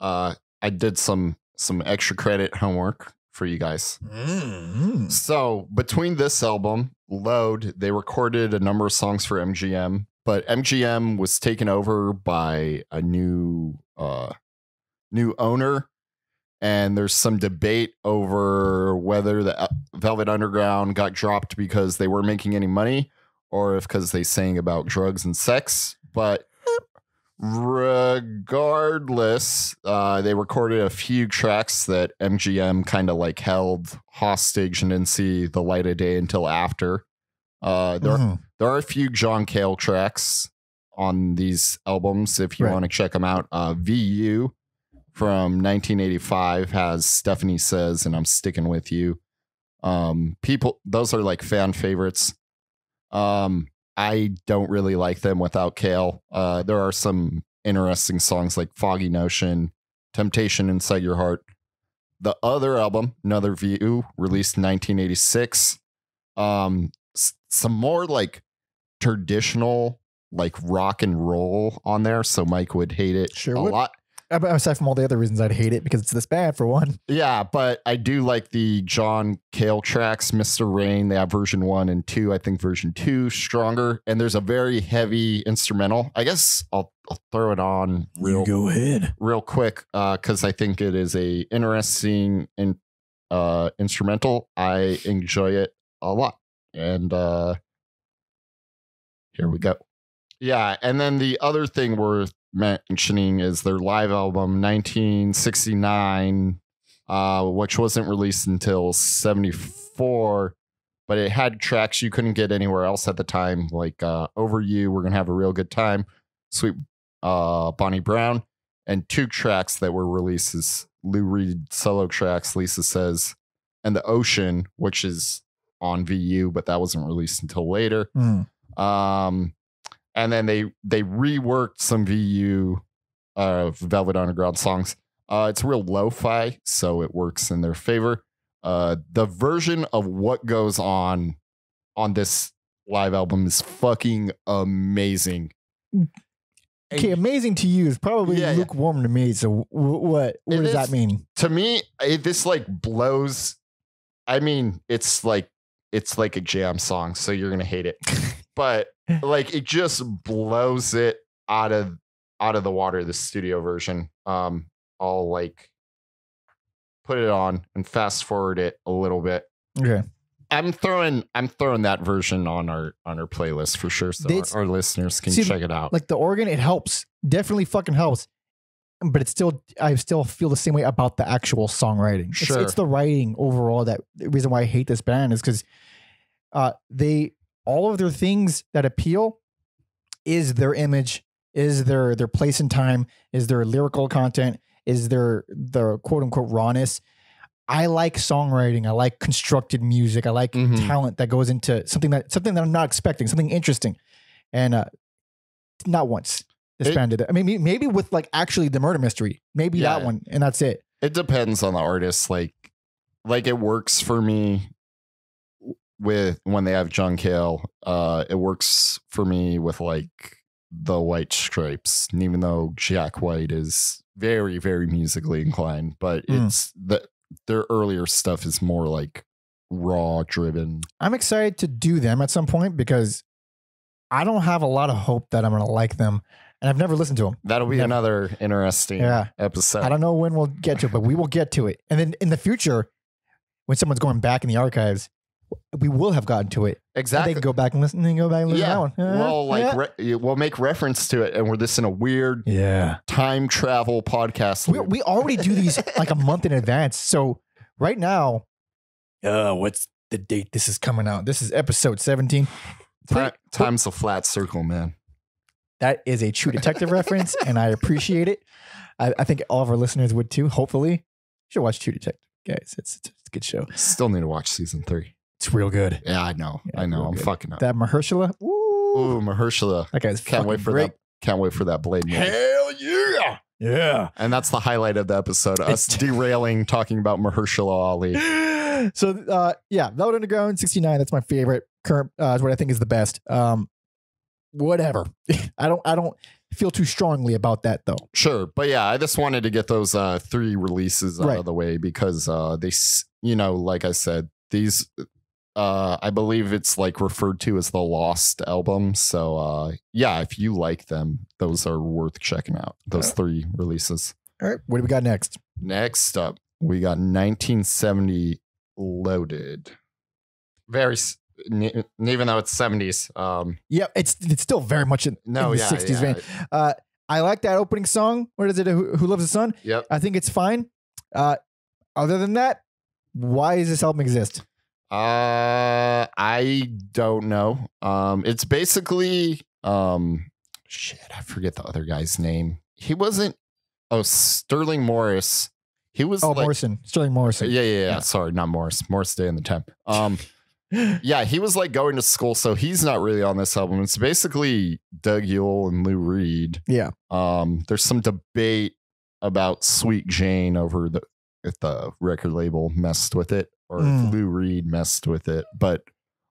uh, I did some some extra credit homework for you guys. Mm. So between this album, Load, they recorded a number of songs for MGM, but MGM was taken over by a new uh new owner. And there's some debate over whether the uh, Velvet Underground got dropped because they weren't making any money or if because they sang about drugs and sex. But regardless, uh, they recorded a few tracks that MGM kind of like held hostage and didn't see the light of day until after. Uh, there, Mhm. there are a few John Cale tracks on these albums if you Right. want to check them out. Uh, VU from 1985 has Stephanie Says, and I'm sticking with you. Um, people, those are like fan favorites. Um, I don't really like them without Cale. Uh, there are some interesting songs like Foggy Notion, Temptation Inside Your Heart. The other album, Another View, released 1986. Um, s- some more like traditional, like rock and roll on there. So Mike would hate it Sure a would. lot. Uh, but Aside from all the other reasons I'd hate it because it's this bad for one. Yeah, but I do like the John Cale tracks, Mr. Rain. They have version one and two. I think version two stronger. And there's a very heavy instrumental. I guess I'll, I'll throw it on real go ahead. real quick because I think it is a interesting in, uh, instrumental. I enjoy it a lot. And uh, here we go. Yeah, and then the other thing worth mentioning is their live album 1969, uh, which wasn't released until 74, but it had tracks you couldn't get anywhere else at the time, like uh, Over You, We're Gonna Have a Real Good Time, Sweet uh, Bonnie Brown, and two tracks that were released as Lou Reed solo tracks, Lisa Says, and The Ocean, which is on VU, but that wasn't released until later. Mm. Um, and then they they reworked some VU uh Velvet Underground songs. Uh, it's real lo-fi, so it works in their favor. Uh, the version of what goes on on this live album is fucking amazing. Okay, amazing to you is probably Yeah, yeah. lukewarm to me. So w- what what It does is- that mean? to me it, this like blows i mean it's like it's like a jam song so you're gonna hate it [LAUGHS] but [LAUGHS] like it just blows it out of out of the water the studio version um i'll like put it on and fast forward it a little bit Okay. i'm throwing i'm throwing that version on our on our playlist for sure so It's- our, our listeners can See, check it out Like the organ, it helps. Definitely fucking helps. But it's still, I still feel the same way about the actual songwriting. It's, Sure. it's the writing overall that the reason why I hate this band is because uh, they, all of their things that appeal is their image, is their their place in time, is their lyrical content, is their the quote unquote rawness. I like songwriting. I like constructed music. I like Mhm. talent that goes into something that something that I'm not expecting, something interesting. And uh, not once this It- band did it. I mean, maybe with like actually the murder mystery, maybe that one, and that's it. it depends on the artist like like it works for me with when they have John Cale uh it works for me with like the white stripes and even though Jack White is very very musically inclined but Mm. it's the their earlier stuff is more like raw driven I'm excited to do them at some point because I don't have a lot of hope that I'm going to like them, and I've never listened to them. that'll be Never. another interesting Yeah. episode I don't know when we'll get to it, but we will get to it. And then in the future, when someone's going back in the archives, we will have gotten to it. And exactly they can go back and listen and go back and listen yeah to that one. Well like yeah. re- we'll make reference to it and we're this in a weird yeah. time travel podcast We, we already do these [LAUGHS] like a month in advance. So right now, uh, what's the date this is coming out? This is episode 17. Ti- time's a flat circle, man. That is a true detective reference, [LAUGHS] and I appreciate it. I, I think all of our listeners would too. Hopefully, you should watch True Detective, guys. It's, it's, it's a good show. Still need to watch season three. It's real good. Yeah, I know. Yeah, I know. I'm good. fucking up. That Mahershala, ooh, Ooh, Mahershala. That guy's Can't wait for great. that. Can't wait for that Blade movie. Hell yeah. Yeah. And that's the highlight of the episode. Us [LAUGHS] derailing, talking about Mahershala Ali. [GASPS] so uh yeah, Velvet Underground 69, that's my favorite. Current uh is what I think is the best. Um whatever. [LAUGHS] I don't I don't feel too strongly about that though. Sure, but yeah, I just wanted to get those uh, three releases out Right. of the way because uh, they, you know, like I said, these, uh, I believe it's like referred to as the Lost album. So uh, yeah, if you like them, those are worth checking out. Those three releases. All right, what do we got next? Next up, we got 1970 Loaded. Very, n- even though it's 70s. Um, Yeah, it's it's still very much in, no, in the yeah, 60s yeah. vein. Uh I like that opening song. What is it? Who, Who Loves the Sun? Yep. I think it's fine. Uh other than that, why does this album exist? Uh, I don't know. Um, it's basically um, shit. I forget the other guy's name. He wasn't. Oh, Sterling Morris. He was Oh, like. Morrison, Sterling Morrison. Yeah, yeah, yeah, Yeah. Sorry, not Morris. Morris Day in the Temp. [LAUGHS] Um, yeah, he was like going to school, so he's not really on this album. It's basically Doug Yule and Lou Reed. Yeah. Um, there's some debate about Sweet Jane over the if the record label messed with it or Mm. if Lou Reed messed with it, but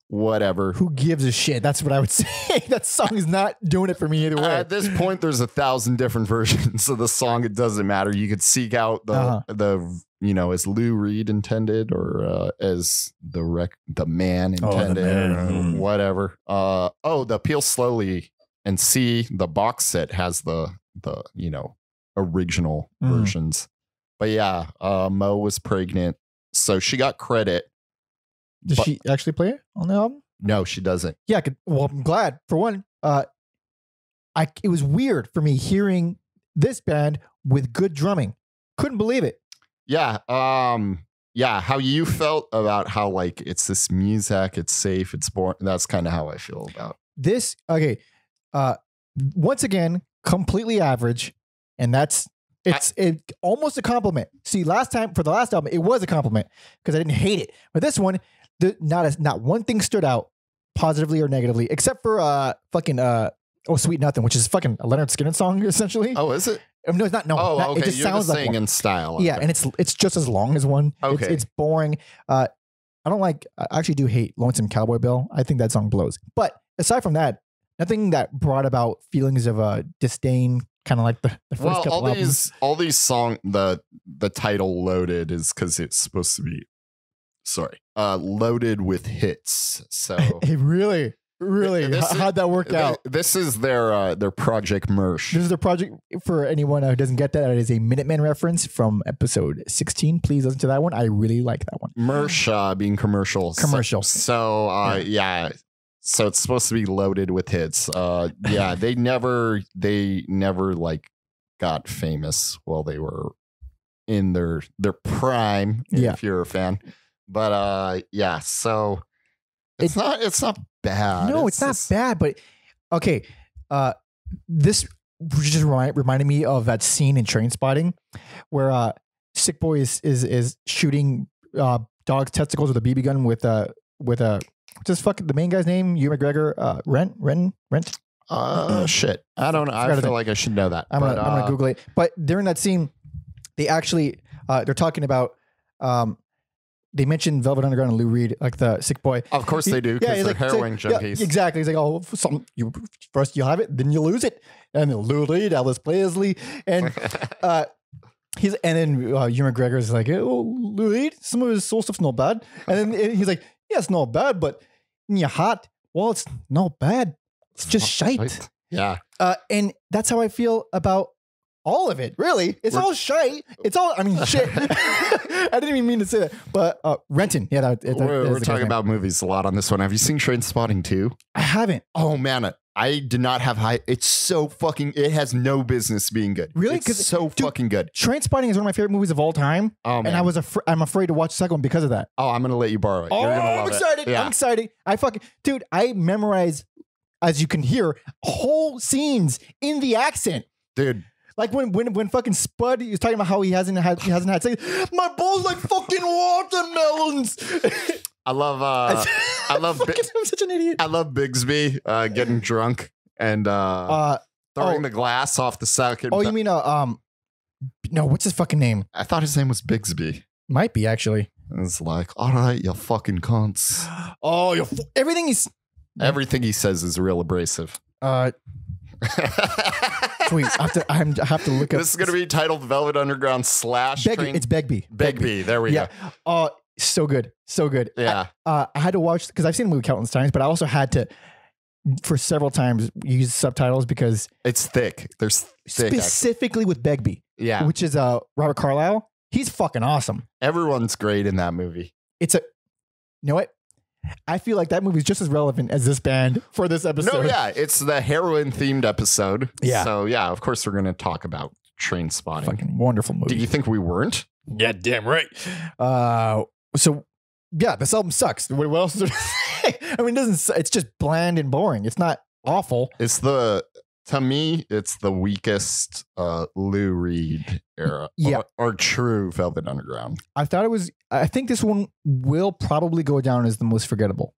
whatever. Who gives a shit? That's what I would [LAUGHS] say. that song is not doing it for me either way. At this point, there's a thousand different [LAUGHS] versions of the song. It doesn't matter. You could seek out the Uh-huh. the you know as Lou Reed intended or uh, as the rec the man Oh, the intended man. or whatever. Uh oh, the Peel Slowly and see the box set has the the you know original Mm. versions. But yeah, uh, Moe was pregnant, so she got credit. Does but- she actually play it on the album? No, she doesn't. Yeah, I could, well, I'm glad for one. Uh, I it was weird for me hearing this band with good drumming. Couldn't believe it. Yeah. Um yeah, how you felt about how like it's this music, it's safe, it's boring. That's kind of how I feel about. This okay. Uh, once again, completely average, and that's it's it almost a compliment. See, last time for the last album, it was a compliment because I didn't hate it. But this one, the, not a, not one thing stood out positively or negatively, except for uh fucking uh oh sweet nothing, which is fucking a Lynyrd Skynyrd song [LAUGHS] essentially. Oh, is it? Um, no, it's not. No, oh, not- okay. it just You're sounds just like saying one. in style. Yeah, Okay. and it's it's just as long as one. It's, Okay. it's boring. Uh, I don't like. I actually do hate Lonesome Cowboy Bill. I think that song blows. But aside from that, nothing that brought about feelings of uh, disdain, kind of like the, the first well, couple all albums. these all these song the the title loaded is because it's supposed to be sorry uh loaded with hits. So [LAUGHS] Hey, really, really, This how'd that work out? this is their uh their Project Mersh. This is a project for anyone who doesn't get that. It is a Minutemen reference from episode 16. Please listen to that one. I really like that one. Mersh uh, being commercial. Commercial. So, uh, yeah. So it's supposed to be loaded with hits. Uh, yeah, [LAUGHS] they never, they never like got famous while they were in their their prime. Yeah. if you're a fan. But uh, yeah. So it's not, it's not bad. no, it's, not just- bad, but okay. Uh, this just remind, reminded me of that scene in Trainspotting where uh, Sick Boy is is is shooting uh, dog's testicles with a BB gun with a with a what's his fucking the main guy's name? Ewan McGregor. Uh, Rent, Rent, Rent. Uh, shit. I don't know. I feel name. like I should know that. I'm but, gonna, I'm uh, gonna Google it. But during that scene, they actually uh, they're talking about um, they mentioned Velvet Underground and Lou Reed, like the Sick Boy. Of course they do because he's they're like- heroin so- yeah, junkies. exactly. He's like, oh, some you first you have it, then you lose it, and then Lou Reed, Elvis Presley, and [LAUGHS] uh, he's and then uh, Ewan McGregor is like, oh, Lou Reed, some of his soul stuff's not bad, and then he's like, yeah, it's not bad, but in your heart, well, it's not bad. It's just shite. Yeah. Uh, and that's how I feel about all of it. Really, it's We're- all shite. It's all. I mean, [LAUGHS] shit. [LAUGHS] I didn't even mean to say that. But uh, Renton, yeah, that, that, we're that we're talking about movies a lot on this one. Have you seen Trainspotting too? I haven't Oh man, I did not have high. It's so fucking. It has no business being good. Really? It's 'Cause, so dude, fucking good. Trainspotting is one of my favorite movies of all time, Oh man. and I was afr- I'm afraid to watch the second one because of that. oh, I'm gonna let you borrow it. Oh, I'm love it. excited! Yeah. I'm excited! I fucking dude, I memorize, as you can hear, whole scenes in the accent. dude. Like when when when fucking Spud is talking about how he hasn't had he hasn't had sex. My balls like fucking watermelons. I love uh [LAUGHS] I love Bi- Fucking- I'm such an idiot. I love Bigsby uh getting drunk and uh, Uh, throwing oh. the glass off the second. oh, you mean uh, um, no, what's his fucking name? I thought his name was Bigsby. Might be actually. It's like, all right, you fucking cunts. [GASPS] Oh, you everything is Everything he says is real abrasive. uh. [LAUGHS] I have to. I'm, I have to look up. this is gonna be titled Velvet Underground slash Begbie. Train- It's Begbie. Begbie. There we Yeah. Oh, so good, so good. go. Yeah. uh, I had to watch because I've seen the movie countless times, but I also had to, for several times, use subtitles because It's thick. There's thick. specifically with Begbie, Yeah. which is uh Robert Carlyle. He's fucking awesome. Everyone's great in that movie. It's a, you know what? I feel like that movie is just as relevant as this band for this episode. No, yeah. It's the heroin themed episode. Yeah. So yeah, of course we're gonna talk about Trainspotting. fucking wonderful movie. Do you think we weren't? Yeah, damn right. Uh, so yeah, this album sucks. What, what else is there [LAUGHS] say? I mean, it doesn't. su- It's just bland and boring. It's not awful. It's the to me, it's the weakest uh Lou Reed era. Yeah. Or, or true Velvet Underground. I thought it was. I think this one will probably go down as the most forgettable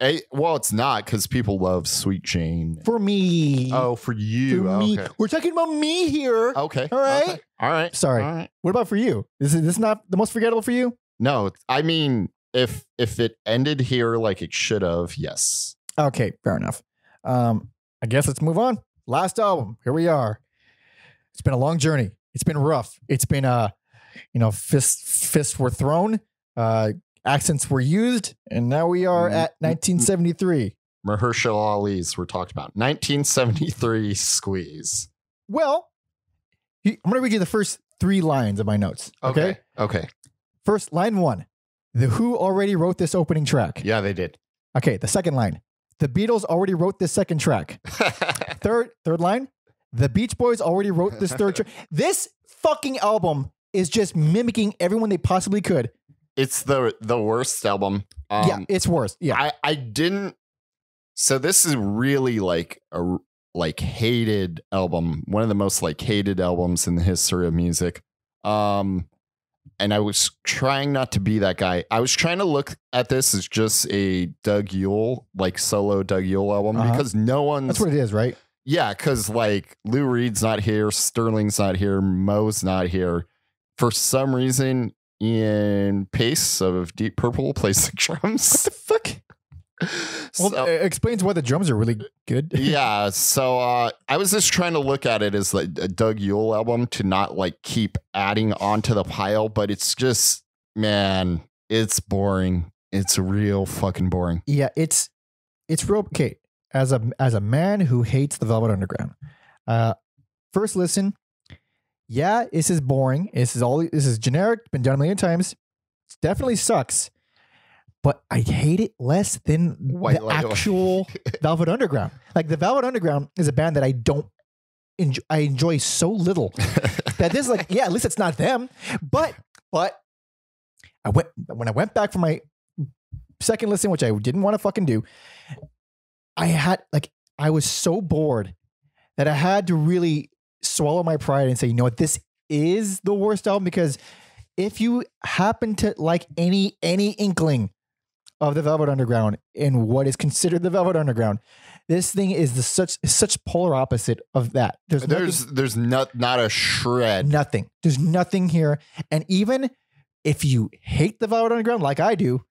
Eh, well, it's not because people love Sweet Jane. for me. Oh, for you. for me. Okay. We're talking about me here. Okay. All right. okay, All right. Sorry. All right. What about for you? Is this not the most forgettable for you? No, I mean, if if it ended here like it should have, yes. Okay, fair enough. Um, I guess let's move on. Last album. Here we are. It's been a long journey. It's been rough. It's been uh, you know, fists fists were thrown, uh, accents were used, and now we are Mm, at mm, mm. 1973. Mahershala Ali's we're talked about. 1973 squeeze. Well, I'm gonna read you the first three lines of my notes. Okay. Okay. First line one. The Who already wrote this opening track. Yeah, they did. Okay, the second line. The Beatles already wrote this second track. [LAUGHS] Third, third line. The Beach Boys already wrote this third track. [LAUGHS] This fucking album is just mimicking everyone they possibly could. it's the the worst album. Um, yeah, it's worse. Yeah. I I didn't. So this is really like a like hated album, one of the most like hated albums in the history of music. Um, and I was trying not to be that guy. I was trying to look at this as just a Doug Yule like solo Doug Yule album Uh-huh. because no one's That's what it is, right? Yeah, because like Lou Reed's not here, Sterling's not here, Moe's not here. For some reason, Ian Paice of Deep Purple [LAUGHS] plays the drums. What the fuck? Well, So- it explains why the drums are really good. [LAUGHS] yeah, so uh, I was just trying to look at it as like a Doug Yule album to not like keep adding onto the pile, but it's just man, it's boring. It's real fucking boring. Yeah, it's it's real okay. As a as a man who hates the Velvet Underground, uh, first listen, yeah, this is boring. This is all. This is generic. Been done a million times. It definitely sucks, but I hate it less than White the Light. actual [LAUGHS] Velvet Underground. Like the Velvet Underground is a band that I don't enjoy. I enjoy so little [LAUGHS] that this like yeah, at least it's not them. But but I went when I went back for my second listen, which I didn't want to fucking do. I had like I was so bored that I had to really swallow my pride and say, you know what, this is the worst album because if you happen to like any any inkling of the Velvet Underground and what is considered the Velvet Underground, this thing is the such such polar opposite of that. There's nothing- There's there's not not a shred. Nothing. There's nothing here. And even if you hate the Velvet Underground like I do,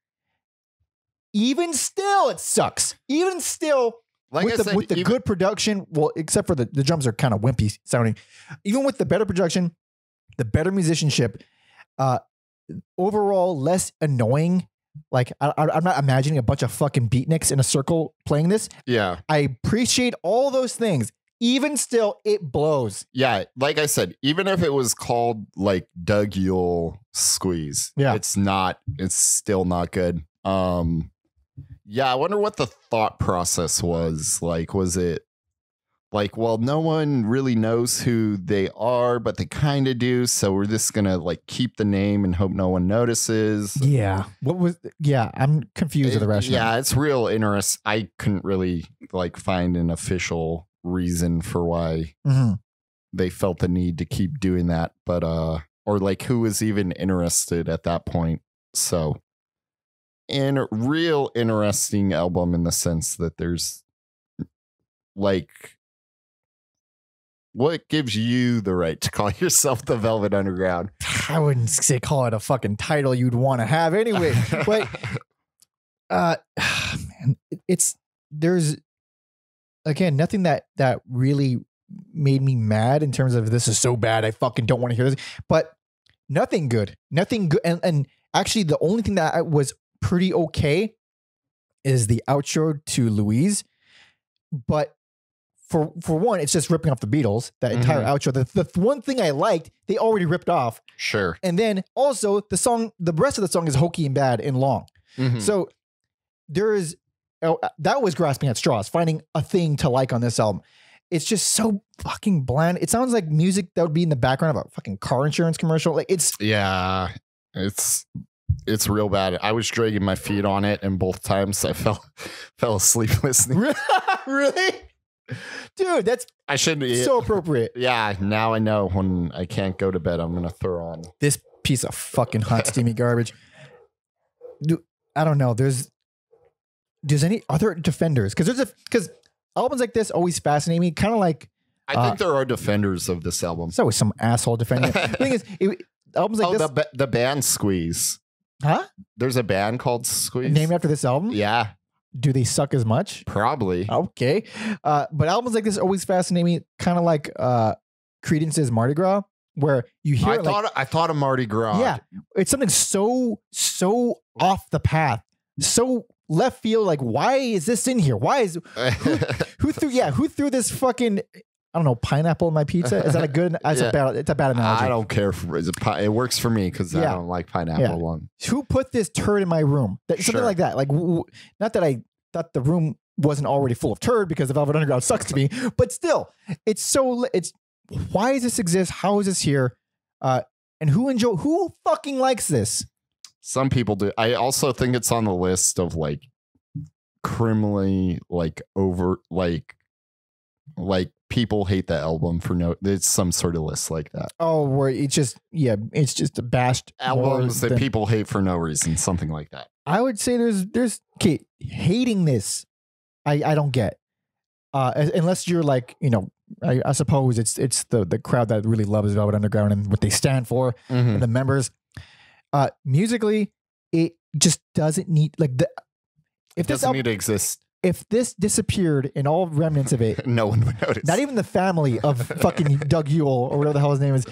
even still, it sucks. Even still, Like with I the, said, with the even- good production, well, except for the, the drums are kind of wimpy sounding. Even with the better production, the better musicianship, uh, overall less annoying. Like I, I'm not imagining a bunch of fucking beatniks in a circle playing this. yeah. I appreciate all those things. Even still, it blows. Yeah, like I said, even if it was called like Doug Yule Squeeze, Yeah. it's not. It's still not good. Um, yeah, I wonder what the thought process was. Like, was it like, well, no one really knows who they are, but they kind of do, so we're just gonna like keep the name and hope no one notices. Yeah. What was? Yeah, I'm confused with the It- rationale. Yeah, it's real interesting. I couldn't really like find an official reason for why hmm they felt the need to keep doing that but uh or like who was even interested at that point so and a real interesting album in the sense that there's like what gives you the right to [LAUGHS] call yourself the Velvet Underground? I wouldn't say call it a fucking title you'd want to have anyway. but [LAUGHS] uh [SIGHS] man, it's there's again nothing that that really made me mad in terms of this is so bad I fucking don't want to hear this. But nothing good. Nothing good and and actually the only thing that I was pretty okay is the outro to Louise. But for for one, it's just ripping off the Beatles, that entire outro. The, the one thing I liked, they already ripped off. sure. And then also the song, the rest of the song is hokey and bad and long. Mhm. So there is oh, that was grasping at straws, finding a thing to like on this album. It's just so fucking bland. It sounds like music that would be in the background of a fucking car insurance commercial. Like it's Yeah, it's it's real bad. I was dragging my feet on it, and both times I [LAUGHS] fell fell asleep [LAUGHS] listening. [LAUGHS] really, dude. That's I shouldn't. so appropriate. yeah, now I know when I can't go to bed, I'm gonna throw on. This piece of fucking hot steamy garbage. Dude, I don't know. There's there's any other defenders because there's a because albums like this always fascinate me. Kind of like I Uh, think there are defenders of this album. there's always some asshole defending. the thing is, it, albums like oh, this, the the band Squeeze. Huh? There's a band called Squeeze. Named after this album. Yeah, Do they suck as much? probably. Okay. Uh, but albums like this always fascinate me, kind of like uh, Creedence's Mardi Gras, where you hear I it like, thought I thought of Mardi Gras. yeah, it's something so so off the path, so left field. Like, why is this in here? Why is who [LAUGHS] threw? Yeah, who threw this fucking? I don't know, pineapple in my pizza. Is that a good? [LAUGHS] That's Yeah. a bad. It's a bad analogy. I don't care for it, it works for me because I don't like pineapple Yeah. one. who put this turd in my room? That, Something Sure. like that. Like, not that I thought the room wasn't already full of turd because the Velvet Underground sucks to me, but still, it's so. It's why does this exist? How is this here? Uh, and who enjoy? Who fucking likes this? Some people do. I also think it's on the list of like criminally like over like like people hate the album for no it's some sort of list like that. Oh, where it's just yeah, it's just a bashed Albums that than- people hate for no reason, something like that. I would say there's there's okay hating this. I I don't get. Uh, unless you're like you know, I, I suppose it's it's the the crowd that really loves Velvet Underground and what they stand for. and the members. Uh, musically, it just doesn't need like the. It If this doesn't al- need to exist. If this disappeared in all remnants of it, [LAUGHS] No one would notice. not even the family of fucking [LAUGHS] Doug Yule or whatever the hell his name is,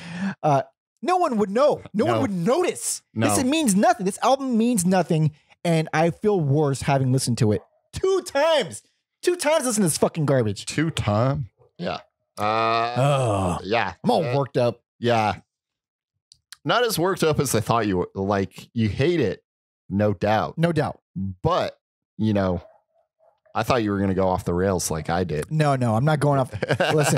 uh, no one would know. No, one would notice. This No. means nothing. This album means nothing, and I feel worse having listened to it two times. Two times listening to this fucking garbage. two time. Yeah. Uh, Oh, yeah. I'm all Uh, worked up. Yeah. Not as worked up as I thought you were. Like you hate it, no doubt. No doubt. But, you know, I thought you were going to go off the rails like I did. No, no, I'm not going off Listen,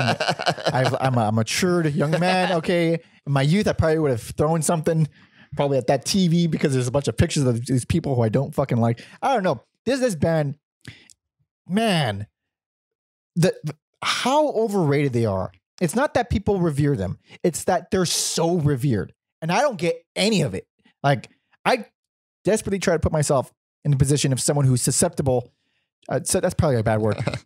I've, I'm a matured young man. Okay, in my youth, I probably would have thrown something, probably at that TV because there's a bunch of pictures of these people who I don't fucking like. I don't know. This this band, man, the how overrated they are. It's not that people revere them; it's that they're so revered, and I don't get any of it. Like I desperately try to put myself in the position of someone who's susceptible. Uh, so that's probably a bad word. [LAUGHS]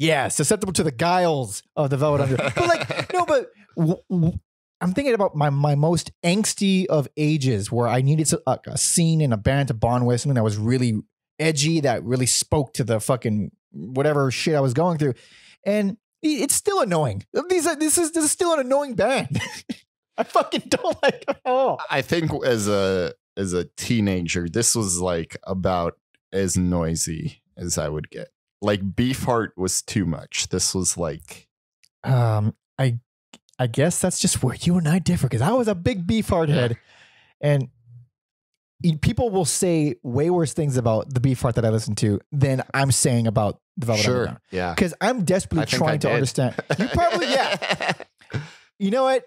Yeah, susceptible to the guiles of the Velvet Underground. But like, [LAUGHS] no, but w- w- I'm thinking about my my most angsty of ages, where I needed to, a, a scene in a band to bond with, something that was really edgy, that really spoke to the fucking whatever shit I was going through, and it's still annoying. These are, this is this is still an annoying band. [LAUGHS] I fucking don't like them at all. I think as a as a teenager, this was like about as noisy as I would get. Like Beefheart was too much. This was like Um, I I guess that's just where you and I differ because I was a big Beefheart head, and people will say way worse things about the Beefheart that I listen to than I'm saying about the Velvet sure, Underground. yeah. Because I'm desperately I trying to did. understand. You probably yeah. [LAUGHS] You know what?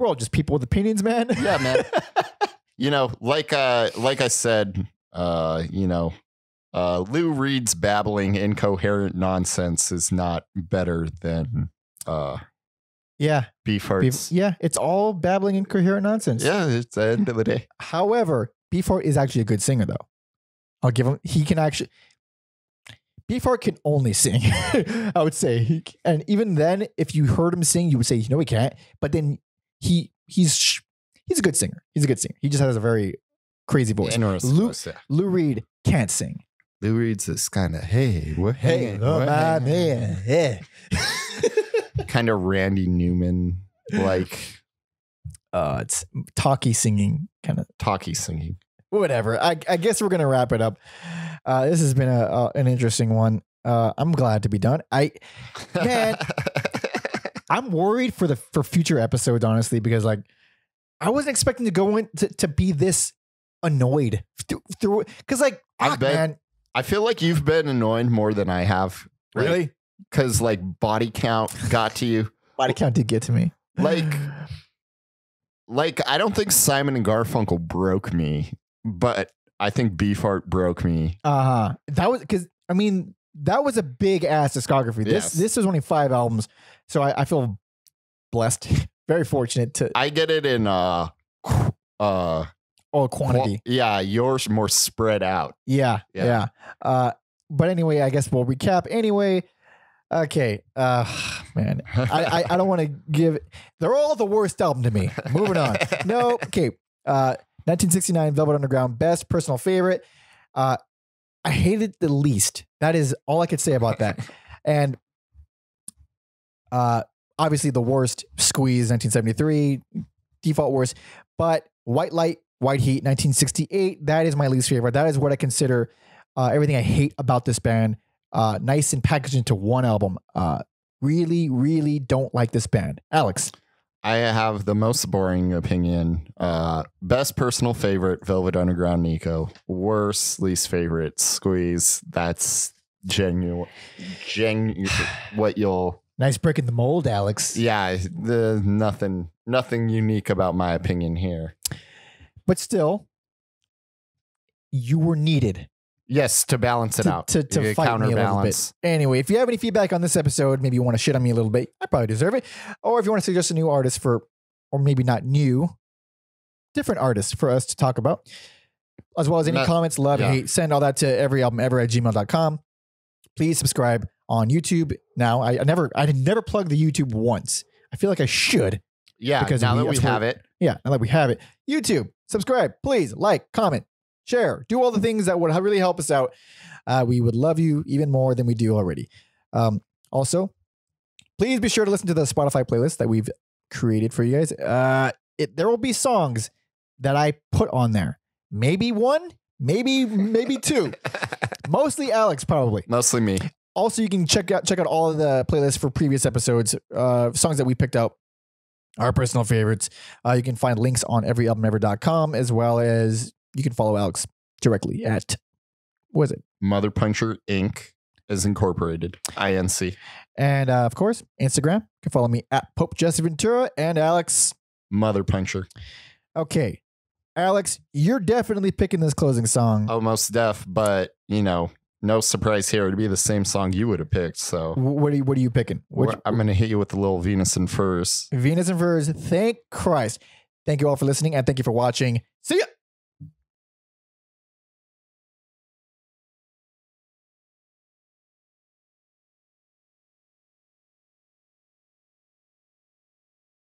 We're all just people with opinions, man. Yeah, man. [LAUGHS] you know, like uh like I said, uh, you know, uh Lou Reed's babbling incoherent nonsense is not better than uh yeah, Beefheart's. beef, yeah. It's all babbling incoherent nonsense. Yeah, it's the end of the day. [LAUGHS] However, Beefheart is actually a good singer, though. I'll give him. He can actually. Beefheart can only sing. [LAUGHS] I would say, and even then, if you heard him sing, you would say, "No, he can't." But then he he's he's a good singer. He's a good singer. He just has a very crazy voice. Interesting. Lou- voice, yeah. Lou Reed can't sing. Lou Reed's this kind of hey, what Hey, oh, my man, yeah. [LAUGHS] kind of Randy Newman like uh, it's talky singing kind of talkie singing. whatever. I, I guess we're gonna wrap it up. Uh, this has been a, a an interesting one. Uh, I'm glad to be done. I Man. [LAUGHS] I'm worried for the for future episodes, honestly, because like I wasn't expecting to go in to, to be this annoyed through- because like I bet- man, I feel like you've been annoyed more than I have. Really? Because like body count got to you. body count did get to me. Like- [SIGHS] Like I don't think Simon and Garfunkel broke me, but I think Beefheart broke me. uh huh. That was because I mean that was a big ass discography. This Yes. this was only five albums, so I, I feel blessed, [LAUGHS] very fortunate to I get it in uh uh all qual- quantity. yeah, yours more spread out. Yeah, yeah. Yeah. Uh, but anyway, I guess we'll recap. Anyway, okay. Uh, [SIGHS] man, I, I, I don't want to give. They're all the worst album to me. Moving on. [LAUGHS] No, okay. Uh, 1969 Velvet Underground, best personal favorite. Uh, I hated the least. That is all I could say about that. [LAUGHS] And uh, obviously the worst. Squeeze 1973, default worst. But White Light, White Heat 1968. That is my least favorite. That is what I consider uh, everything I hate about this band. Uh, nice and packaged into one album. Uh, really, really don't like this band. Alex. I have the most boring opinion. Uh, best personal favorite, Velvet Underground Nico. Worst, least favorite, Squeeze. That's genuine. Genu- [SIGHS] what you'll. Nice break in the mold, Alex. Yeah, the nothing, nothing unique about my opinion here. But still, you were needed Yes, to balance it to, out, to, to fight me a little bit. counterbalance. Anyway, if you have any feedback on this episode, maybe you want to shit on me a little bit, I probably deserve it. Or if you want to suggest a new artist for, or maybe not new, different artists for us to talk about, as well as any comments, love, yeah. hate, send all that to every album ever at gmail.com. Please subscribe on YouTube. Now, I, I never, I never plugged the YouTube once. I feel like I should. Yeah, Because now we- that we have it, Yeah, now that we have it. YouTube, subscribe, please, like, comment, share, do all the things that would really help us out. Uh, we would love you even more than we do already. Um, also, please be sure to listen to the Spotify playlist that we've created for you guys. Uh, it, there will be songs that I put on there. Maybe one, maybe maybe two. [LAUGHS] Mostly Alex, probably. mostly me. Also, you can check out check out all of the playlists for previous episodes, uh, songs that we picked out, our personal favorites. Uh, you can find links on everyalbumever.com as well as you can follow Alex directly at what is it? Mother Puncher Inc. is incorporated. INC. And uh, of course, Instagram. You can follow me at Pope Jesse Ventura and Alex. Mother Puncher. Okay. Alex, you're definitely picking this closing song. Almost deaf, but you know, no surprise here. It'd be the same song you would have picked. So What are you what are you picking? We're- I'm gonna hit you with a little Venus in Furs. Venus in Furs. Thank Christ. Thank you all for listening and thank you for watching. See ya.